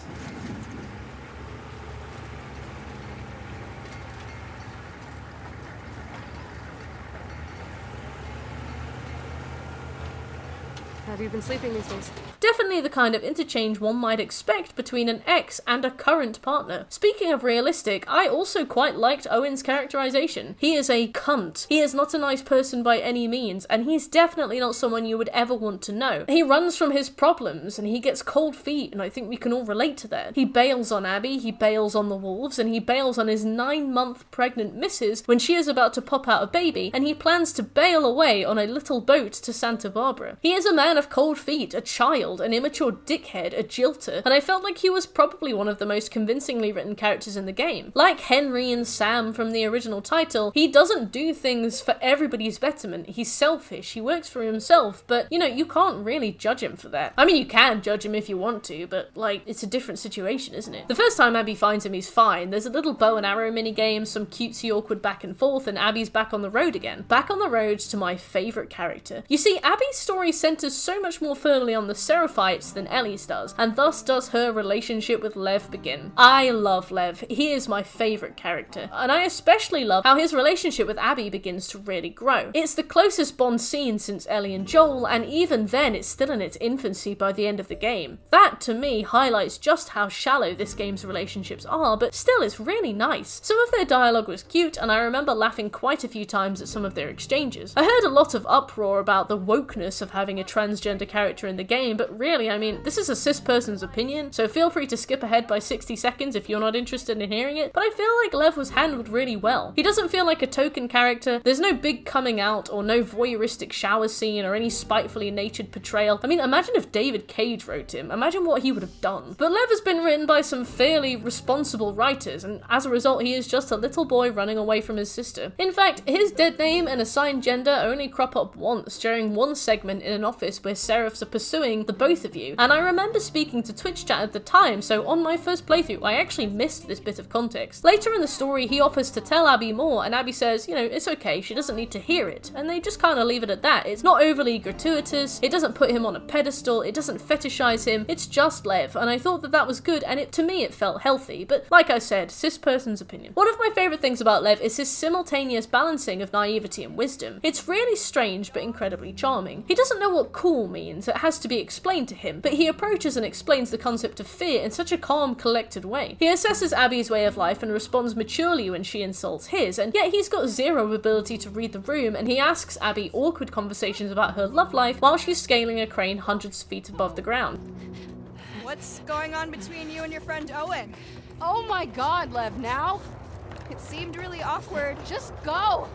Have you been sleeping these days? Definitely the kind of interchange one might expect between an ex and a current partner. Speaking of realistic, I also quite liked Owen's characterization. He is a cunt. He is not a nice person by any means, and he's definitely not someone you would ever want to know. He runs from his problems and he gets cold feet, and I think we can all relate to that. He bails on Abby, he bails on the wolves, and he bails on his nine month pregnant missus when she is about to pop out a baby, and he plans to bail away on a little boat to Santa Barbara. He is a man of cold feet, a child, an immature dickhead, a jilter, and I felt like he was probably one of the most convincingly written characters in the game. Like Henry and Sam from the original title, he doesn't do things for everybody's betterment. He's selfish, he works for himself, but you know, you can't really judge him for that. I mean, you can judge him if you want to, but like, it's a different situation, isn't it? The first time Abby finds him, he's fine. There's a little bow and arrow minigame, some cutesy awkward back and forth, and Abby's back on the road again. Back on the road to my favourite character. You see, Abby's story centres so much more firmly on the Seraphites than Ellie's does, and thus does her relationship with Lev begin. I love Lev. He is my favourite character, and I especially love how his relationship with Abby begins to really grow. It's the closest Bond seen since Ellie and Joel, and even then it's still in its infancy by the end of the game. That, to me, highlights just how shallow this game's relationships are, but still it's really nice. Some of their dialogue was cute, and I remember laughing quite a few times at some of their exchanges. I heard a lot of uproar about the wokeness of having a transgender character in the game, but really, I mean, this is a cis person's opinion, so feel free to skip ahead by 60 seconds if you're not interested in hearing it, but I feel like Lev was handled really well. He doesn't feel like a token character, there's no big coming out or no voyeuristic shower scene or any spitefully natured portrayal. I mean, imagine if David Cage wrote him, imagine what he would have done. But Lev has been written by some fairly responsible writers, and as a result, he is just a little boy running away from his sister. In fact, his dead name and assigned gender only crop up once during one segment in an office where Seraphs are pursuing the both of you. And I remember speaking to Twitch chat at the time, so on my first playthrough, I actually missed this bit of context. Later in the story, he offers to tell Abby more, and Abby says, you know, it's okay, she doesn't need to hear it. And they just kind of leave it at that. It's not overly gratuitous, it doesn't put him on a pedestal, it doesn't fetishize him, it's just Lev. And I thought that that was good, and it to me, it felt healthy. But like I said, cis person's opinion. One of my favourite things about Lev is his simultaneous balancing of naivety and wisdom. It's really strange, but incredibly charming. He doesn't know what cool means, it has to be explained to him, but he approaches and explains the concept of fear in such a calm, collected way. He assesses Abby's way of life and responds maturely when she insults his, and yet he's got zero ability to read the room, and he asks Abby awkward conversations about her love life while she's scaling a crane hundreds of feet above the ground. What's going on between you and your friend Owen? Oh my god, Lev, now? It seemed really awkward. Just go!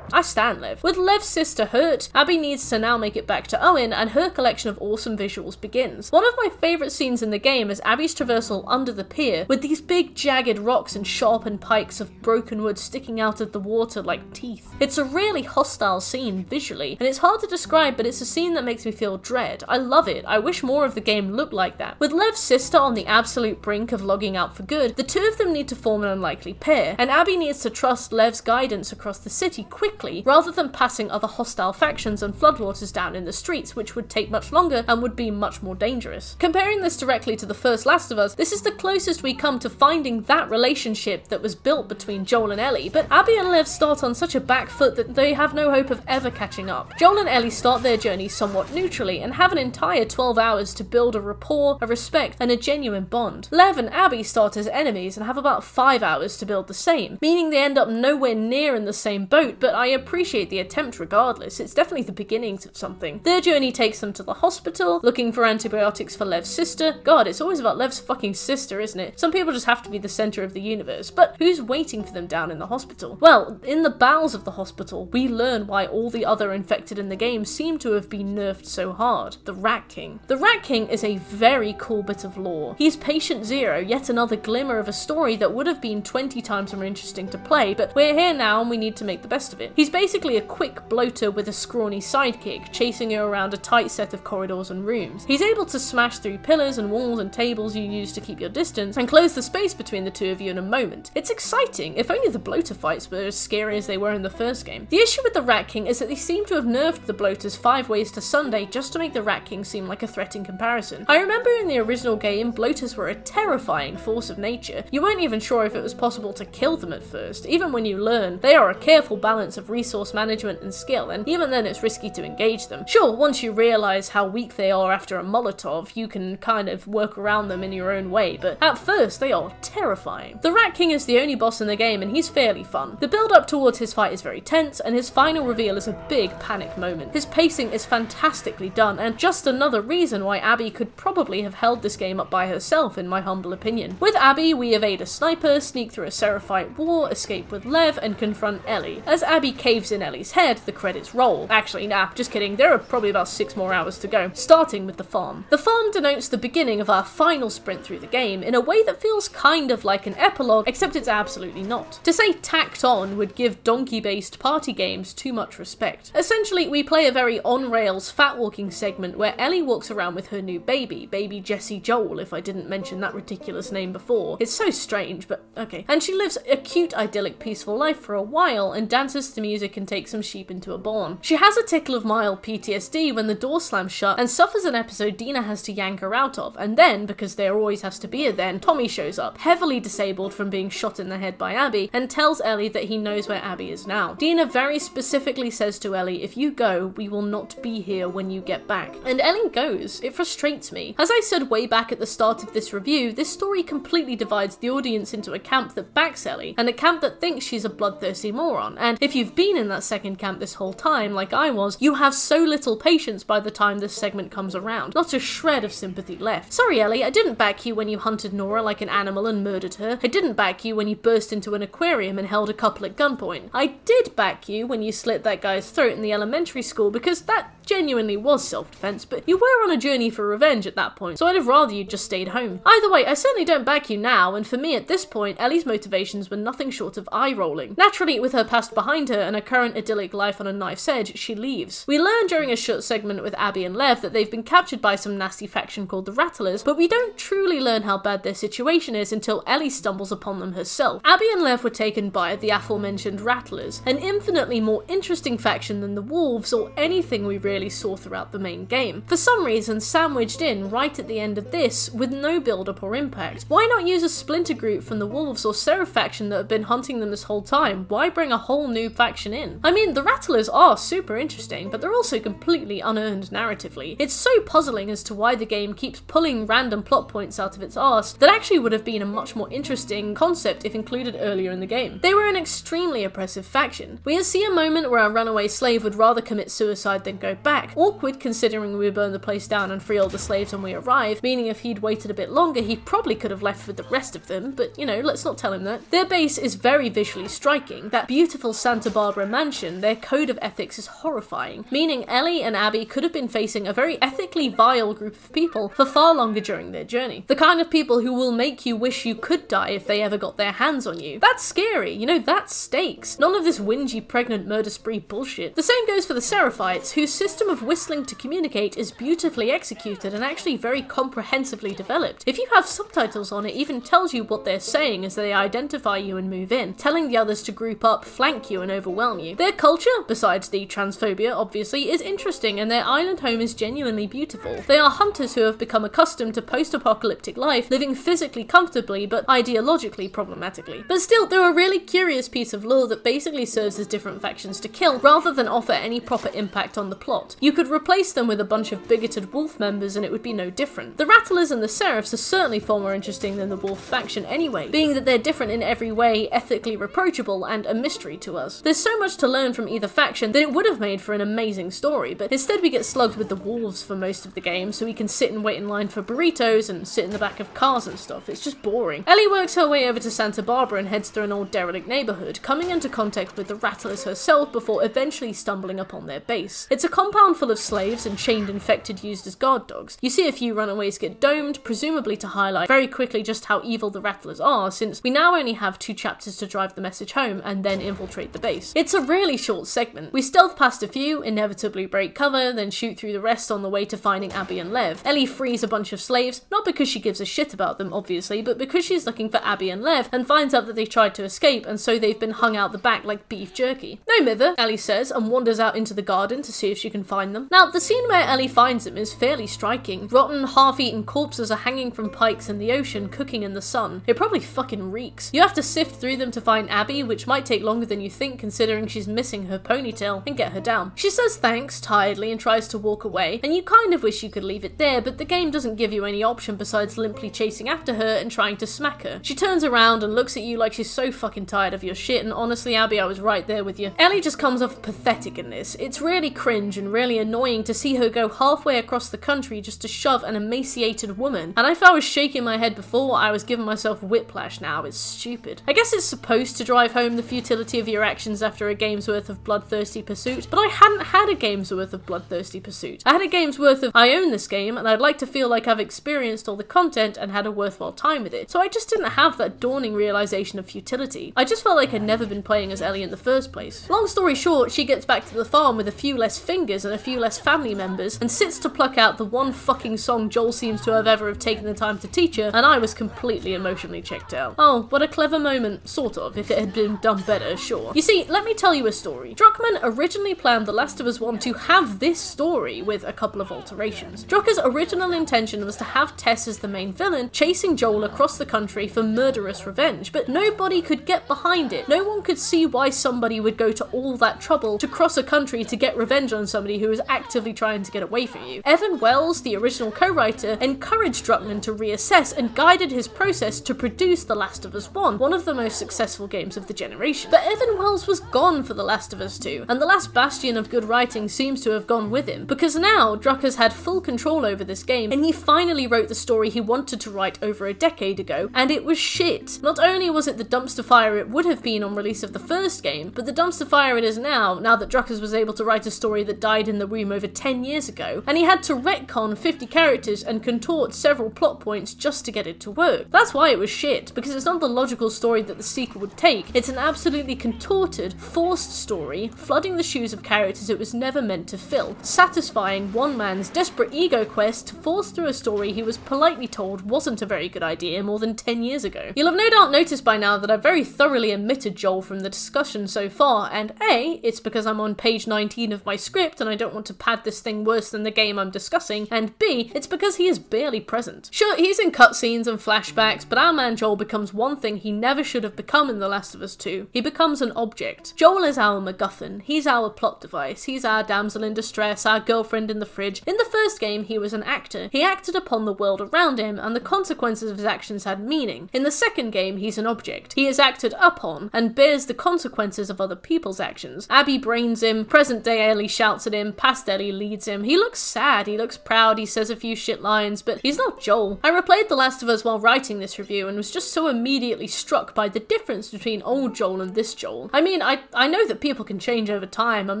I stand Lev. With Lev's sister hurt, Abby needs to now make it back to Owen, and her collection of awesome visuals begins. One of my favourite scenes in the game is Abby's traversal under the pier, with these big jagged rocks and sharpened pikes of broken wood sticking out of the water like teeth. It's a really hostile scene visually, and it's hard to describe, but it's a scene that makes me feel dread. I love it. I wish more of the game looked like that. With Lev's sister on the absolute brink of logging out for good, the two of them need to form an unlikely pair, and Abby needs to trust Lev's guidance across the city quickly quickly, rather than passing other hostile factions and floodwaters down in the streets, which would take much longer and would be much more dangerous. Comparing this directly to the first Last of Us, this is the closest we come to finding that relationship that was built between Joel and Ellie, but Abby and Lev start on such a back foot that they have no hope of ever catching up. Joel and Ellie start their journey somewhat neutrally and have an entire 12 hours to build a rapport, a respect, and a genuine bond. Lev and Abby start as enemies and have about 5 hours to build the same, meaning they end up nowhere near in the same boat, but I appreciate the attempt regardless, it's definitely the beginnings of something. Their journey takes them to the hospital, looking for antibiotics for Lev's sister. God, it's always about Lev's fucking sister, isn't it? Some people just have to be the centre of the universe, but who's waiting for them down in the hospital? Well, in the bowels of the hospital, we learn why all the other infected in the game seem to have been nerfed so hard. The Rat King. The Rat King is a very cool bit of lore. He's Patient Zero, yet another glimmer of a story that would have been 20 times more interesting to play, but we're here now and we need to make the best of it. He's basically a quick bloater with a scrawny sidekick, chasing you around a tight set of corridors and rooms. He's able to smash through pillars and walls and tables you use to keep your distance, and close the space between the two of you in a moment. It's exciting, if only the bloater fights were as scary as they were in the first game. The issue with the Rat King is that they seem to have nerfed the bloaters five ways to Sunday just to make the Rat King seem like a threat in comparison. I remember in the original game, bloaters were a terrifying force of nature. You weren't even sure if it was possible to kill them at first. Even when you learn, they are a careful balance of resource management and skill, and even then it's risky to engage them. Sure, once you realise how weak they are after a Molotov, you can kind of work around them in your own way, but at first they are terrifying. The Rat King is the only boss in the game, and he's fairly fun. The build up towards his fight is very tense, and his final reveal is a big panic moment. His pacing is fantastically done, and just another reason why Abby could probably have held this game up by herself, in my humble opinion. With Abby, we evade a sniper, sneak through a Seraphite war, escape with Lev, and confront Ellie. As Abby caves in Ellie's head, the credits roll. Actually, nah, just kidding, there are probably about six more hours to go, starting with the farm. The farm denotes the beginning of our final sprint through the game in a way that feels kind of like an epilogue, except it's absolutely not. To say tacked on would give donkey-based party games too much respect. Essentially, we play a very on-rails fat walking segment where Ellie walks around with her new baby, baby Jesse Joel, if I didn't mention that ridiculous name before. It's so strange, but okay. And she lives a cute, idyllic, peaceful life for a while and dances to music and takes some sheep into a barn. She has a tickle of mild PTSD when the door slams shut and suffers an episode Dina has to yank her out of, and then, because there always has to be a then, Tommy shows up, heavily disabled from being shot in the head by Abby, and tells Ellie that he knows where Abby is now. Dina very specifically says to Ellie, if you go, we will not be here when you get back. And Ellie goes. It frustrates me. As I said way back at the start of this review, this story completely divides the audience into a camp that backs Ellie, and a camp that thinks she's a bloodthirsty moron. And if you've been in that second camp this whole time, like I was, you have so little patience by the time this segment comes around. Not a shred of sympathy left. Sorry, Ellie, I didn't back you when you hunted Nora like an animal and murdered her. I didn't back you when you burst into an aquarium and held a couple at gunpoint. I did back you when you slit that guy's throat in the elementary school because that genuinely was self-defense, but you were on a journey for revenge at that point, so I'd have rather you just stayed home. Either way, I certainly don't back you now, and for me at this point, Ellie's motivations were nothing short of eye-rolling. Naturally, with her past behind her and her current idyllic life on a knife's edge, she leaves. We learn during a short segment with Abby and Lev that they've been captured by some nasty faction called the Rattlers, but we don't truly learn how bad their situation is until Ellie stumbles upon them herself. Abby and Lev were taken by the aforementioned Rattlers, an infinitely more interesting faction than the Wolves or anything we really saw throughout the main game. For some reason, sandwiched in right at the end of this with no build up or impact. Why not use a splinter group from the Wolves or Seraph faction that have been hunting them this whole time? Why bring a whole new faction in? I mean, the Rattlers are super interesting, but they're also completely unearned narratively. It's so puzzling as to why the game keeps pulling random plot points out of its arse that actually would have been a much more interesting concept if included earlier in the game. They were an extremely oppressive faction. We see a moment where our runaway slave would rather commit suicide than go back. Awkward considering we burn the place down and free all the slaves when we arrive, meaning if he'd waited a bit longer he probably could have left with the rest of them, but you know, let's not tell him that. Their base is very visually striking. That beautiful Santa Barbara mansion, their code of ethics is horrifying, meaning Ellie and Abby could have been facing a very ethically vile group of people for far longer during their journey. The kind of people who will make you wish you could die if they ever got their hands on you. That's scary, you know, that's stakes. None of this whingy pregnant murder spree bullshit. The same goes for the Seraphites, whose system of whistling to communicate is beautifully executed and actually very comprehensively developed. If you have subtitles on, it even tells you what they're saying as they identify you and move in, telling the others to group up, flank you, and overwhelm you. Their culture, besides the transphobia, obviously, is interesting and their island home is genuinely beautiful. They are hunters who have become accustomed to post-apocalyptic life, living physically comfortably but ideologically problematically. But still, they're a really curious piece of lore that basically serves as different factions to kill, rather than offer any proper impact on the plot. You could replace them with a bunch of bigoted wolf members and it would be no different. The Rattlers and the Seraphs are certainly far more interesting than the wolf faction anyway, being that they're different in every way, ethically reproachable, and a mystery to us. There's so much to learn from either faction that it would have made for an amazing story, but instead we get slugged with the wolves for most of the game, so we can sit and wait in line for burritos and sit in the back of cars and stuff. It's just boring. Ellie works her way over to Santa Barbara and heads through an old derelict neighborhood, coming into contact with the Rattlers herself before eventually stumbling upon their base. It's a compound full of slaves and chained infected used as guard dogs. You see a few runaways get domed, presumably to highlight very quickly just how evil the Rattlers are, since we now only have two chapters to drive the message home and then infiltrate the base. It's a really short segment. We stealth past a few, inevitably break cover, then shoot through the rest on the way to finding Abby and Lev. Ellie frees a bunch of slaves, not because she gives a shit about them, obviously, but because she's looking for Abby and Lev and finds out that they tried to escape and so they've been hung out the back like beef jerky. No mither, Ellie says, and wanders out into the garden to see if she can find them. Now, the scene where Ellie finds them is fairly striking. Rotten, half-eaten corpses are hanging from pikes in the ocean, cooking in the sun. It probably fucking reeks. You have to sift through them to find Abby, which might take longer than you think considering she's missing her ponytail, and get her down. She says thanks tiredly and tries to walk away, and you kind of wish you could leave it there, but the game doesn't give you any option besides limply chasing after her and trying to smack her. She turns around and looks at you like she's so fucking tired of your shit, and honestly, Abby, I was right there with you. Ellie just comes off pathetic in this. It's really cringe and really annoying to see her go halfway across the country just to shove an emaciated woman, and if I was shaking my head before, I was giving myself whiplash now. It's stupid. I guess it's supposed to drive home the futility of your actions after a game's worth of bloodthirsty pursuit, but I hadn't had a game's worth of bloodthirsty pursuit. I had a game's worth of I own this game, and I'd like to feel like I've experienced all the content and had a worthwhile time with it, so I just didn't have that dawning realization of futility. I just felt like I'd never been playing as Ellie in the first place. Long story short, she gets back to the farm with a few less fingers and a few less family members, and sits to pluck out the one fucking song Joel seems to have ever have taken the time to teach her, and I was completely emotionally checked out. Oh, what a clever moment, sort of, if it had been done better, sure. You see, let me tell you a story. Druckmann originally planned The Last of Us 1 to have this story with a couple of alterations. Druckmann's original intention was to have Tess as the main villain, chasing Joel across the country for murderous revenge, but nobody could get behind it. No one could see why somebody would go to all that trouble to cross a country to get revenge on somebody who was actively trying to get away from you. Evan Wells, the original co-writer, encouraged Druckmann to reassess and guided his process to produce The Last of Us 1, one of the most successful games of the generation. But Evan Wells was gone for The Last of Us 2, and the last bastion of good writing seems to have gone with him, because now Druckmann's had full control over this game, and he finally wrote the story he wanted to write over a decade ago, and it was shit. Not only was it the dumpster fire it would have been on release of the first game, but the dumpster fire it is now, now that Druckmann was able to write a story that died died in the womb over 10 years ago, and he had to retcon 50 characters and contort several plot points just to get it to work. That's why it was shit, because it's not the logical story that the sequel would take, it's an absolutely contorted, forced story, flooding the shoes of characters it was never meant to fill, satisfying one man's desperate ego quest to force through a story he was politely told wasn't a very good idea more than 10 years ago. You'll have no doubt noticed by now that I've very thoroughly omitted Joel from the discussion so far, and A, it's because I'm on page 19 of my script and I don't want to pad this thing worse than the game I'm discussing, and B, it's because he is barely present. Sure, he's in cutscenes and flashbacks, but our man Joel becomes one thing he never should have become in The Last of Us 2. He becomes an object. Joel is our MacGuffin, he's our plot device, he's our damsel in distress, our girlfriend in the fridge. In the first game, he was an actor. He acted upon the world around him, and the consequences of his actions had meaning. In the second game, he's an object. He is acted upon, and bears the consequences of other people's actions. Abby brains him, present day Ellie shouts at him, past Ellie leads him. He looks sad, he looks proud, he says a few shit lines, but he's not Joel. I replayed The Last of Us while writing this review and was just so immediately struck by the difference between old Joel and this Joel. I mean, I, I know that people can change over time. I'm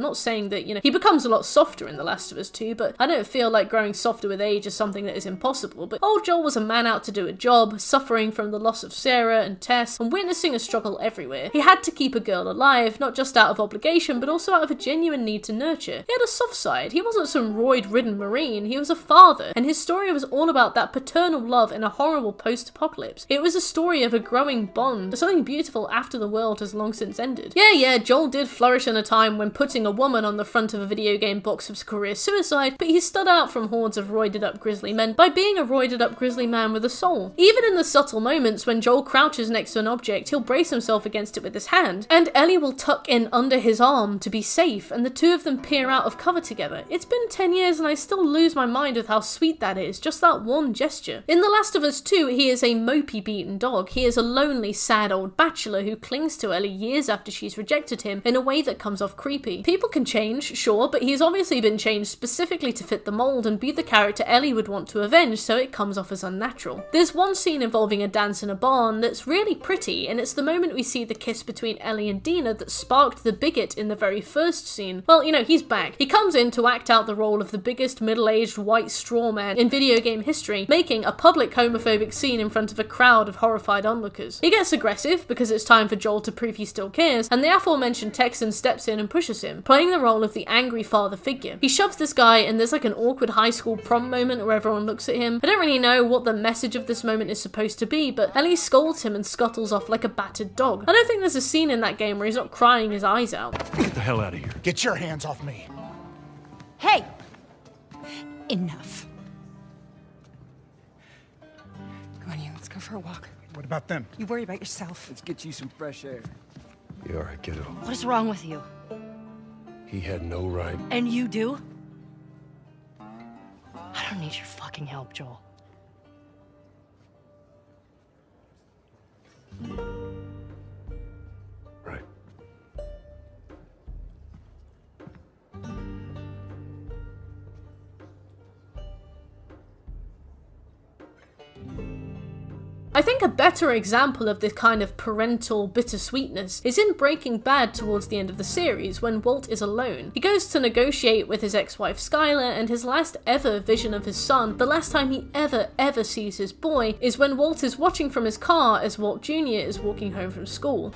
not saying that, you know, he becomes a lot softer in The Last of Us 2, but I don't feel like growing softer with age is something that is impossible. But old Joel was a man out to do a job, suffering from the loss of Sarah and Tess, and witnessing a struggle everywhere. He had to keep a girl alive, not just out of obligation, but also out of a genuine need to nurture. He had a soft side. He wasn't some roid ridden marine, he was a father, and his story was all about that paternal love in a horrible post apocalypse. It was a story of a growing bond, something beautiful after the world has long since ended. Yeah, yeah, Joel did flourish in a time when putting a woman on the front of a video game box was career suicide, but he stood out from hordes of roided up grizzly men by being a roided up grizzly man with a soul. Even in the subtle moments when Joel crouches next to an object, he'll brace himself against it with his hand, and Ellie will tuck in under his arm to be safe, and the two of them peer out of cover together. It's been 10 years and I still lose my mind with how sweet that is, just that one gesture. In The Last of Us 2, he is a mopey beaten dog. He is a lonely, sad old bachelor who clings to Ellie years after she's rejected him in a way that comes off creepy. People can change, sure, but he's obviously been changed specifically to fit the mold and be the character Ellie would want to avenge, so it comes off as unnatural. There's one scene involving a dance in a barn that's really pretty, and it's the moment we see the kiss between Ellie and Dina that sparked the bigot in the very first scene. Well, you know, he's back. He comes in to act out the role of the biggest middle-aged white straw man in video game history, making a public homophobic scene in front of a crowd of horrified onlookers. He gets aggressive because it's time for Joel to prove he still cares, and the aforementioned Texan steps in and pushes him, playing the role of the angry father figure. He shoves this guy, and there's like an awkward high school prom moment where everyone looks at him. I don't really know what the message of this moment is supposed to be, but Ellie scolds him and scuttles off like a battered dog. I don't think there's a scene in that game where he's not crying his eyes out. Get the hell out of here. Get your hands off me. Hey! Enough. Come on, you. Let's go for a walk. What about them? You worry about yourself. Let's get you some fresh air. You alright, kiddo? What is wrong with you? He had no right. And you do? I don't need your fucking help, Joel. Better example of this kind of parental bittersweetness is in Breaking Bad towards the end of the series when Walt is alone. He goes to negotiate with his ex-wife Skyler and his last ever vision of his son, the last time he ever ever sees his boy, is when Walt is watching from his car as Walt Jr. is walking home from school.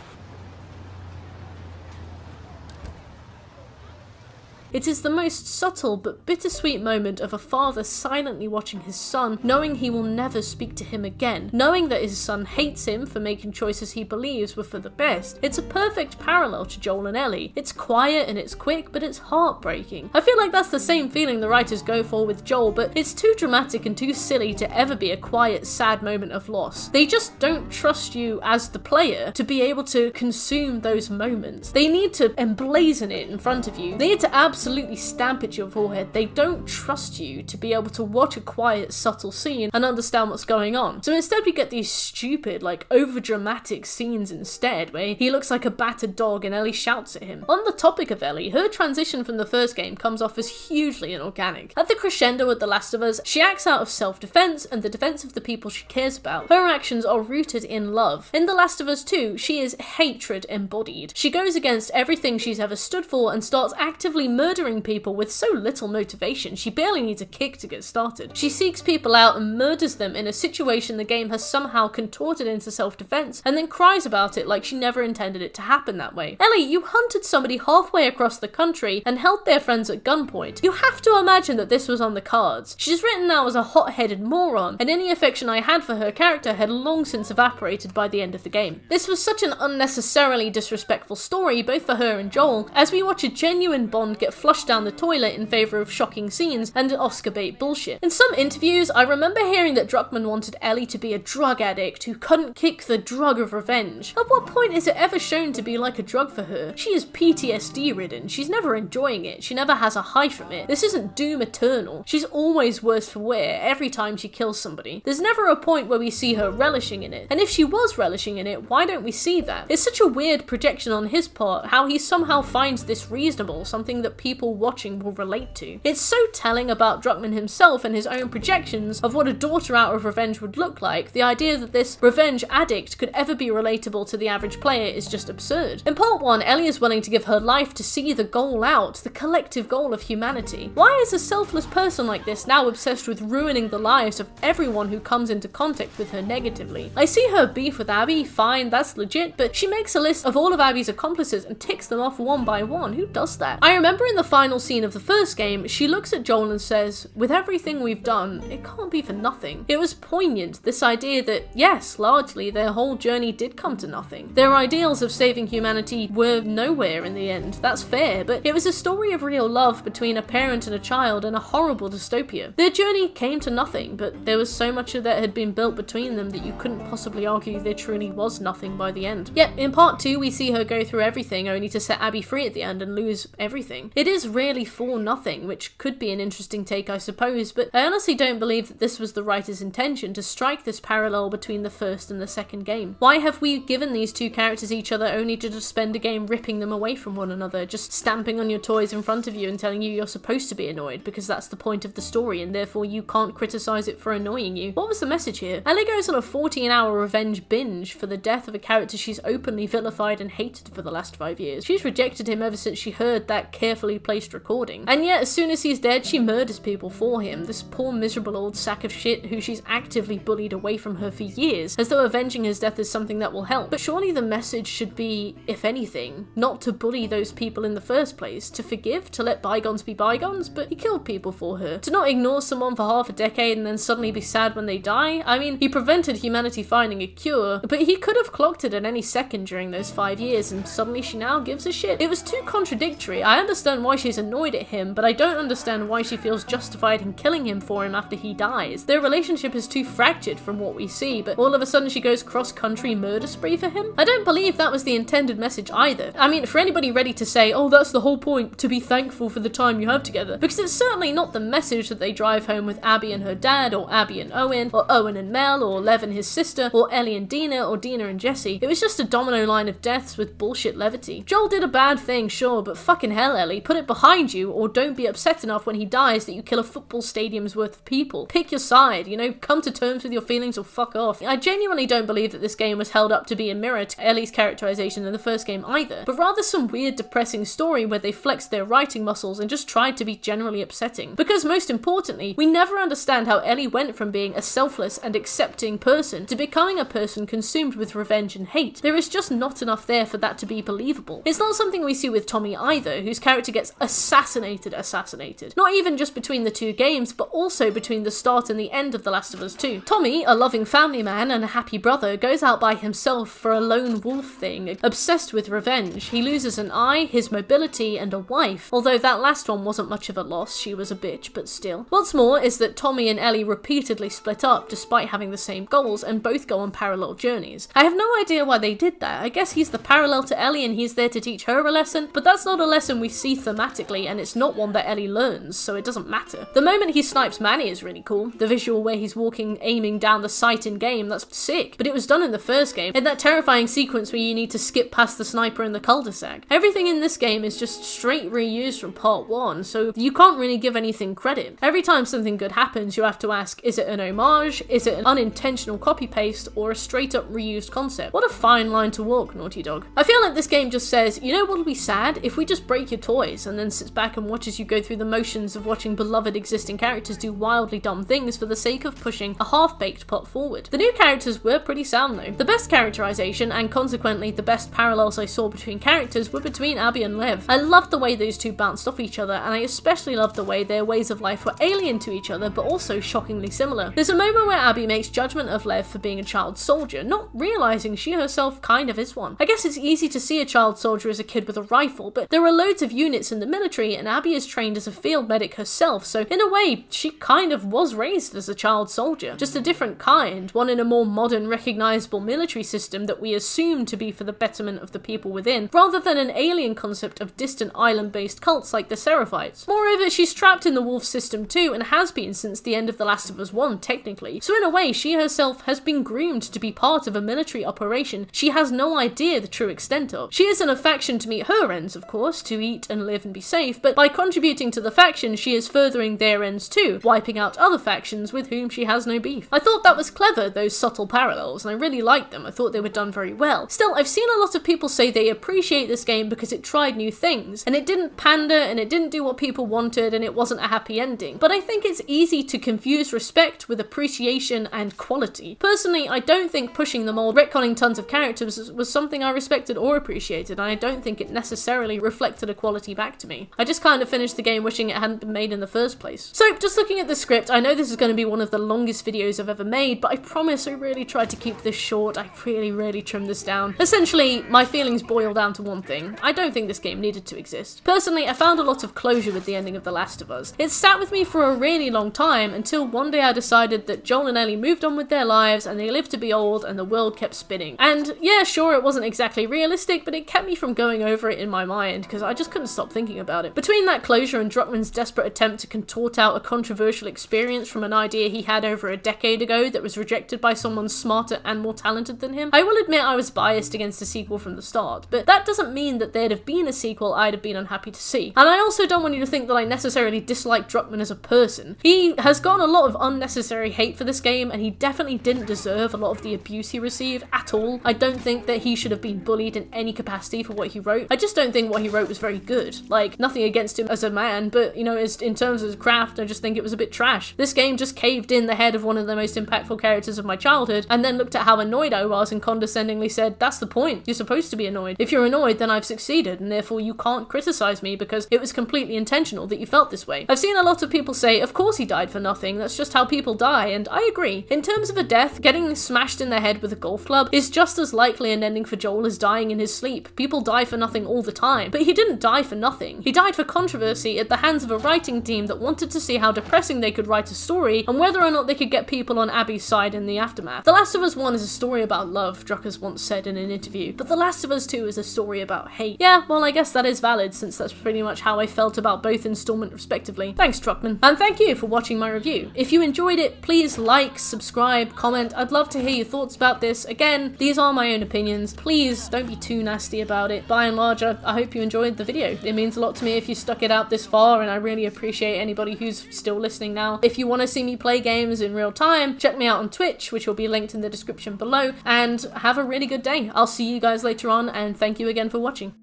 It is the most subtle but bittersweet moment of a father silently watching his son, knowing he will never speak to him again, knowing that his son hates him for making choices he believes were for the best. It's a perfect parallel to Joel and Ellie. It's quiet and it's quick, but it's heartbreaking. I feel like that's the same feeling the writers go for with Joel, but it's too dramatic and too silly to ever be a quiet, sad moment of loss. They just don't trust you as the player to be able to consume those moments. They need to emblazon it in front of you. They need to absolutely stamp it your forehead. They don't trust you to be able to watch a quiet, subtle scene and understand what's going on. So instead, we get these stupid, like over dramatic scenes instead, where he looks like a battered dog and Ellie shouts at him. On the topic of Ellie, her transition from the first game comes off as hugely inorganic. At the crescendo with The Last of Us, she acts out of self defense and the defense of the people she cares about. Her actions are rooted in love. In The Last of Us 2, she is hatred embodied. She goes against everything she's ever stood for and starts actively murdering murdering people with so little motivation, she barely needs a kick to get started. She seeks people out and murders them in a situation the game has somehow contorted into self-defense, and then cries about it like she never intended it to happen that way. Ellie, you hunted somebody halfway across the country and held their friends at gunpoint. You have to imagine that this was on the cards. She's written now as a hot-headed moron, and any affection I had for her character had long since evaporated by the end of the game. This was such an unnecessarily disrespectful story, both for her and Joel, as we watch a genuine bond get flushed down the toilet in favour of shocking scenes and Oscar bait bullshit. In some interviews, I remember hearing that Druckmann wanted Ellie to be a drug addict who couldn't kick the drug of revenge. At what point is it ever shown to be like a drug for her? She is PTSD ridden, she's never enjoying it, she never has a high from it. This isn't Doom Eternal. She's always worse for wear every time she kills somebody. There's never a point where we see her relishing in it, and if she was relishing in it, why don't we see that? It's such a weird projection on his part, how he somehow finds this reasonable, something that people watching will relate to. It's so telling about Druckmann himself and his own projections of what a daughter out of revenge would look like, the idea that this revenge addict could ever be relatable to the average player is just absurd. In part 1, Ellie is willing to give her life to see the goal out, the collective goal of humanity. Why is a selfless person like this now obsessed with ruining the lives of everyone who comes into contact with her negatively? I see her beef with Abby, fine, that's legit, but she makes a list of all of Abby's accomplices and ticks them off one by one. Who does that? I remember in the final scene of the first game, she looks at Joel and says, with everything we've done, it can't be for nothing. It was poignant, this idea that, yes, largely, their whole journey did come to nothing. Their ideals of saving humanity were nowhere in the end, that's fair, but it was a story of real love between a parent and a child in a horrible dystopia. Their journey came to nothing, but there was so much of that had been built between them that you couldn't possibly argue there truly was nothing by the end. Yet, in part 2, we see her go through everything only to set Abby free at the end and lose everything. It is really for nothing, which could be an interesting take, I suppose, but I honestly don't believe that this was the writer's intention to strike this parallel between the first and the second game. Why have we given these two characters each other only to just spend a game ripping them away from one another, just stamping on your toys in front of you and telling you you're supposed to be annoyed because that's the point of the story and therefore you can't criticize it for annoying you? What was the message here? Ellie goes on a 14 hour revenge binge for the death of a character she's openly vilified and hated for the last five years. She's rejected him ever since she heard that carefully placed recording. And yet, as soon as he's dead, she murders people for him. This poor, miserable old sack of shit who she's actively bullied away from her for years, as though avenging his death is something that will help. But surely the message should be, if anything, not to bully those people in the first place, to forgive, to let bygones be bygones, but he killed people for her. To not ignore someone for half a decade and then suddenly be sad when they die? I mean, he prevented humanity finding a cure, but he could have clocked it at any second during those five years, and suddenly she now gives a shit. It was too contradictory. I understand why she's annoyed at him, but I don't understand why she feels justified in killing him for him after he dies. Their relationship is too fractured from what we see, but all of a sudden she goes cross-country murder spree for him? I don't believe that was the intended message either. I mean, for anybody ready to say, oh, that's the whole point, to be thankful for the time you have together, because it's certainly not the message that they drive home with Abby and her dad, or Abby and Owen, or Owen and Mel, or Lev and his sister, or Ellie and Dina, or Dina and Jesse. It was just a domino line of deaths with bullshit levity. Joel did a bad thing, sure, but fucking hell, Ellie, put it behind you, or don't be upset enough when he dies that you kill a football stadium's worth of people. Pick your side, you know, come to terms with your feelings or fuck off. I genuinely don't believe that this game was held up to be a mirror to Ellie's characterization in the first game either, but rather some weird depressing story where they flexed their writing muscles and just tried to be generally upsetting. Because most importantly, we never understand how Ellie went from being a selfless and accepting person to becoming a person consumed with revenge and hate. There is just not enough there for that to be believable. It's not something we see with Tommy either, whose character gets assassinated assassinated. Not even just between the two games, but also between the start and the end of The Last of Us 2. Tommy, a loving family man and a happy brother, goes out by himself for a lone wolf thing, obsessed with revenge. He loses an eye, his mobility, and a wife, although that last one wasn't much of a loss, she was a bitch, but still. What's more is that Tommy and Ellie repeatedly split up despite having the same goals and both go on parallel journeys. I have no idea why they did that. I guess he's the parallel to Ellie and he's there to teach her a lesson, but that's not a lesson we see thematically and it's not one that Ellie learns, so it doesn't matter. The moment he snipes Manny is really cool. The visual where he's walking aiming down the sight in game, that's sick. But it was done in the first game, in that terrifying sequence where you need to skip past the sniper in the cul-de-sac. Everything in this game is just straight reused from part 1, so you can't really give anything credit. Every time something good happens, you have to ask, is it an homage, is it an unintentional copy-paste, or a straight-up reused concept? What a fine line to walk, Naughty Dog. I feel like this game just says, you know what'll be sad? If we just break your toys. And then sits back and watches you go through the motions of watching beloved existing characters do wildly dumb things for the sake of pushing a half-baked plot forward. The new characters were pretty sound though. The best characterization, and consequently the best parallels I saw between characters, were between Abby and Lev. I loved the way those two bounced off each other, and I especially loved the way their ways of life were alien to each other, but also shockingly similar. There's a moment where Abby makes judgment of Lev for being a child soldier, not realizing she herself kind of is one. I guess it's easy to see a child soldier as a kid with a rifle, but there are loads of units in the military, and Abby is trained as a field medic herself, so in a way, she kind of was raised as a child soldier. Just a different kind, one in a more modern, recognizable military system that we assume to be for the betterment of the people within, rather than an alien concept of distant island based cults like the Seraphites. Moreover, she's trapped in the wolf system too, and has been since the end of The Last of Us 1, technically. So, in a way, she herself has been groomed to be part of a military operation she has no idea the true extent of. She is in a faction to meet her ends, of course, to eat and live and be safe, but by contributing to the faction, she is furthering their ends too, wiping out other factions with whom she has no beef. I thought that was clever, those subtle parallels, and I really liked them. I thought they were done very well. Still, I've seen a lot of people say they appreciate this game because it tried new things, and it didn't pander, and it didn't do what people wanted, and it wasn't a happy ending. But I think it's easy to confuse respect with appreciation and quality. Personally, I don't think pushing them all, retconning tons of characters was something I respected or appreciated, and I don't think it necessarily reflected a quality back to me. I just kind of finished the game wishing it hadn't been made in the first place. So, just looking at the script, I know this is going to be one of the longest videos I've ever made, but I promise I really tried to keep this short. I really, really trimmed this down. Essentially, my feelings boil down to one thing. I don't think this game needed to exist. Personally, I found a lot of closure with the ending of The Last of Us. It sat with me for a really long time until one day I decided that Joel and Ellie moved on with their lives and they lived to be old and the world kept spinning. And yeah, sure, it wasn't exactly realistic, but it kept me from going over it in my mind because I just couldn't stop thinking about it. Between that closure and Druckmann's desperate attempt to contort out a controversial experience from an idea he had over a decade ago that was rejected by someone smarter and more talented than him, I will admit I was biased against the sequel from the start, but that doesn't mean that there'd have been a sequel I'd have been unhappy to see. And I also don't want you to think that I necessarily dislike Druckmann as a person. He has gotten a lot of unnecessary hate for this game, and he definitely didn't deserve a lot of the abuse he received at all. I don't think that he should have been bullied in any capacity for what he wrote. I just don't think what he wrote was very good. Like, nothing against him as a man, but, you know, as, in terms of craft, I just think it was a bit trash. This game just caved in the head of one of the most impactful characters of my childhood, and then looked at how annoyed I was and condescendingly said, that's the point. You're supposed to be annoyed. If you're annoyed, then I've succeeded, and therefore you can't criticize me because it was completely intentional that you felt this way. I've seen a lot of people say, of course he died for nothing, that's just how people die, and I agree. In terms of a death, getting smashed in the head with a golf club is just as likely an ending for Joel as dying in his sleep. People die for nothing all the time, but he didn't die for nothing. He died for controversy at the hands of a writing team that wanted to see how depressing they could write a story and whether or not they could get people on Abby's side in the aftermath. The Last of Us 1 is a story about love, Druckers once said in an interview, but The Last of Us 2 is a story about hate. Yeah, well, I guess that is valid since that's pretty much how I felt about both installment respectively. Thanks, Druckmann. And thank you for watching my review. If you enjoyed it, please like, subscribe, comment. I'd love to hear your thoughts about this. Again, these are my own opinions. Please don't be too nasty about it. By and large, I, I hope you enjoyed the video. It means a lot to me if you stuck it out this far, and I really appreciate anybody who's still listening now. If you want to see me play games in real time, check me out on Twitch, which will be linked in the description below, and have a really good day. I'll see you guys later on, and thank you again for watching.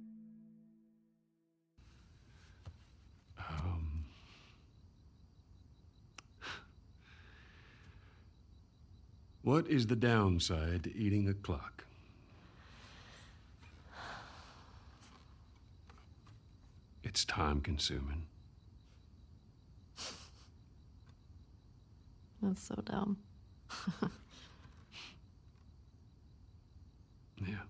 Um, what is the downside to eating a clock? It's time consuming. That's so dumb. *laughs* Yeah.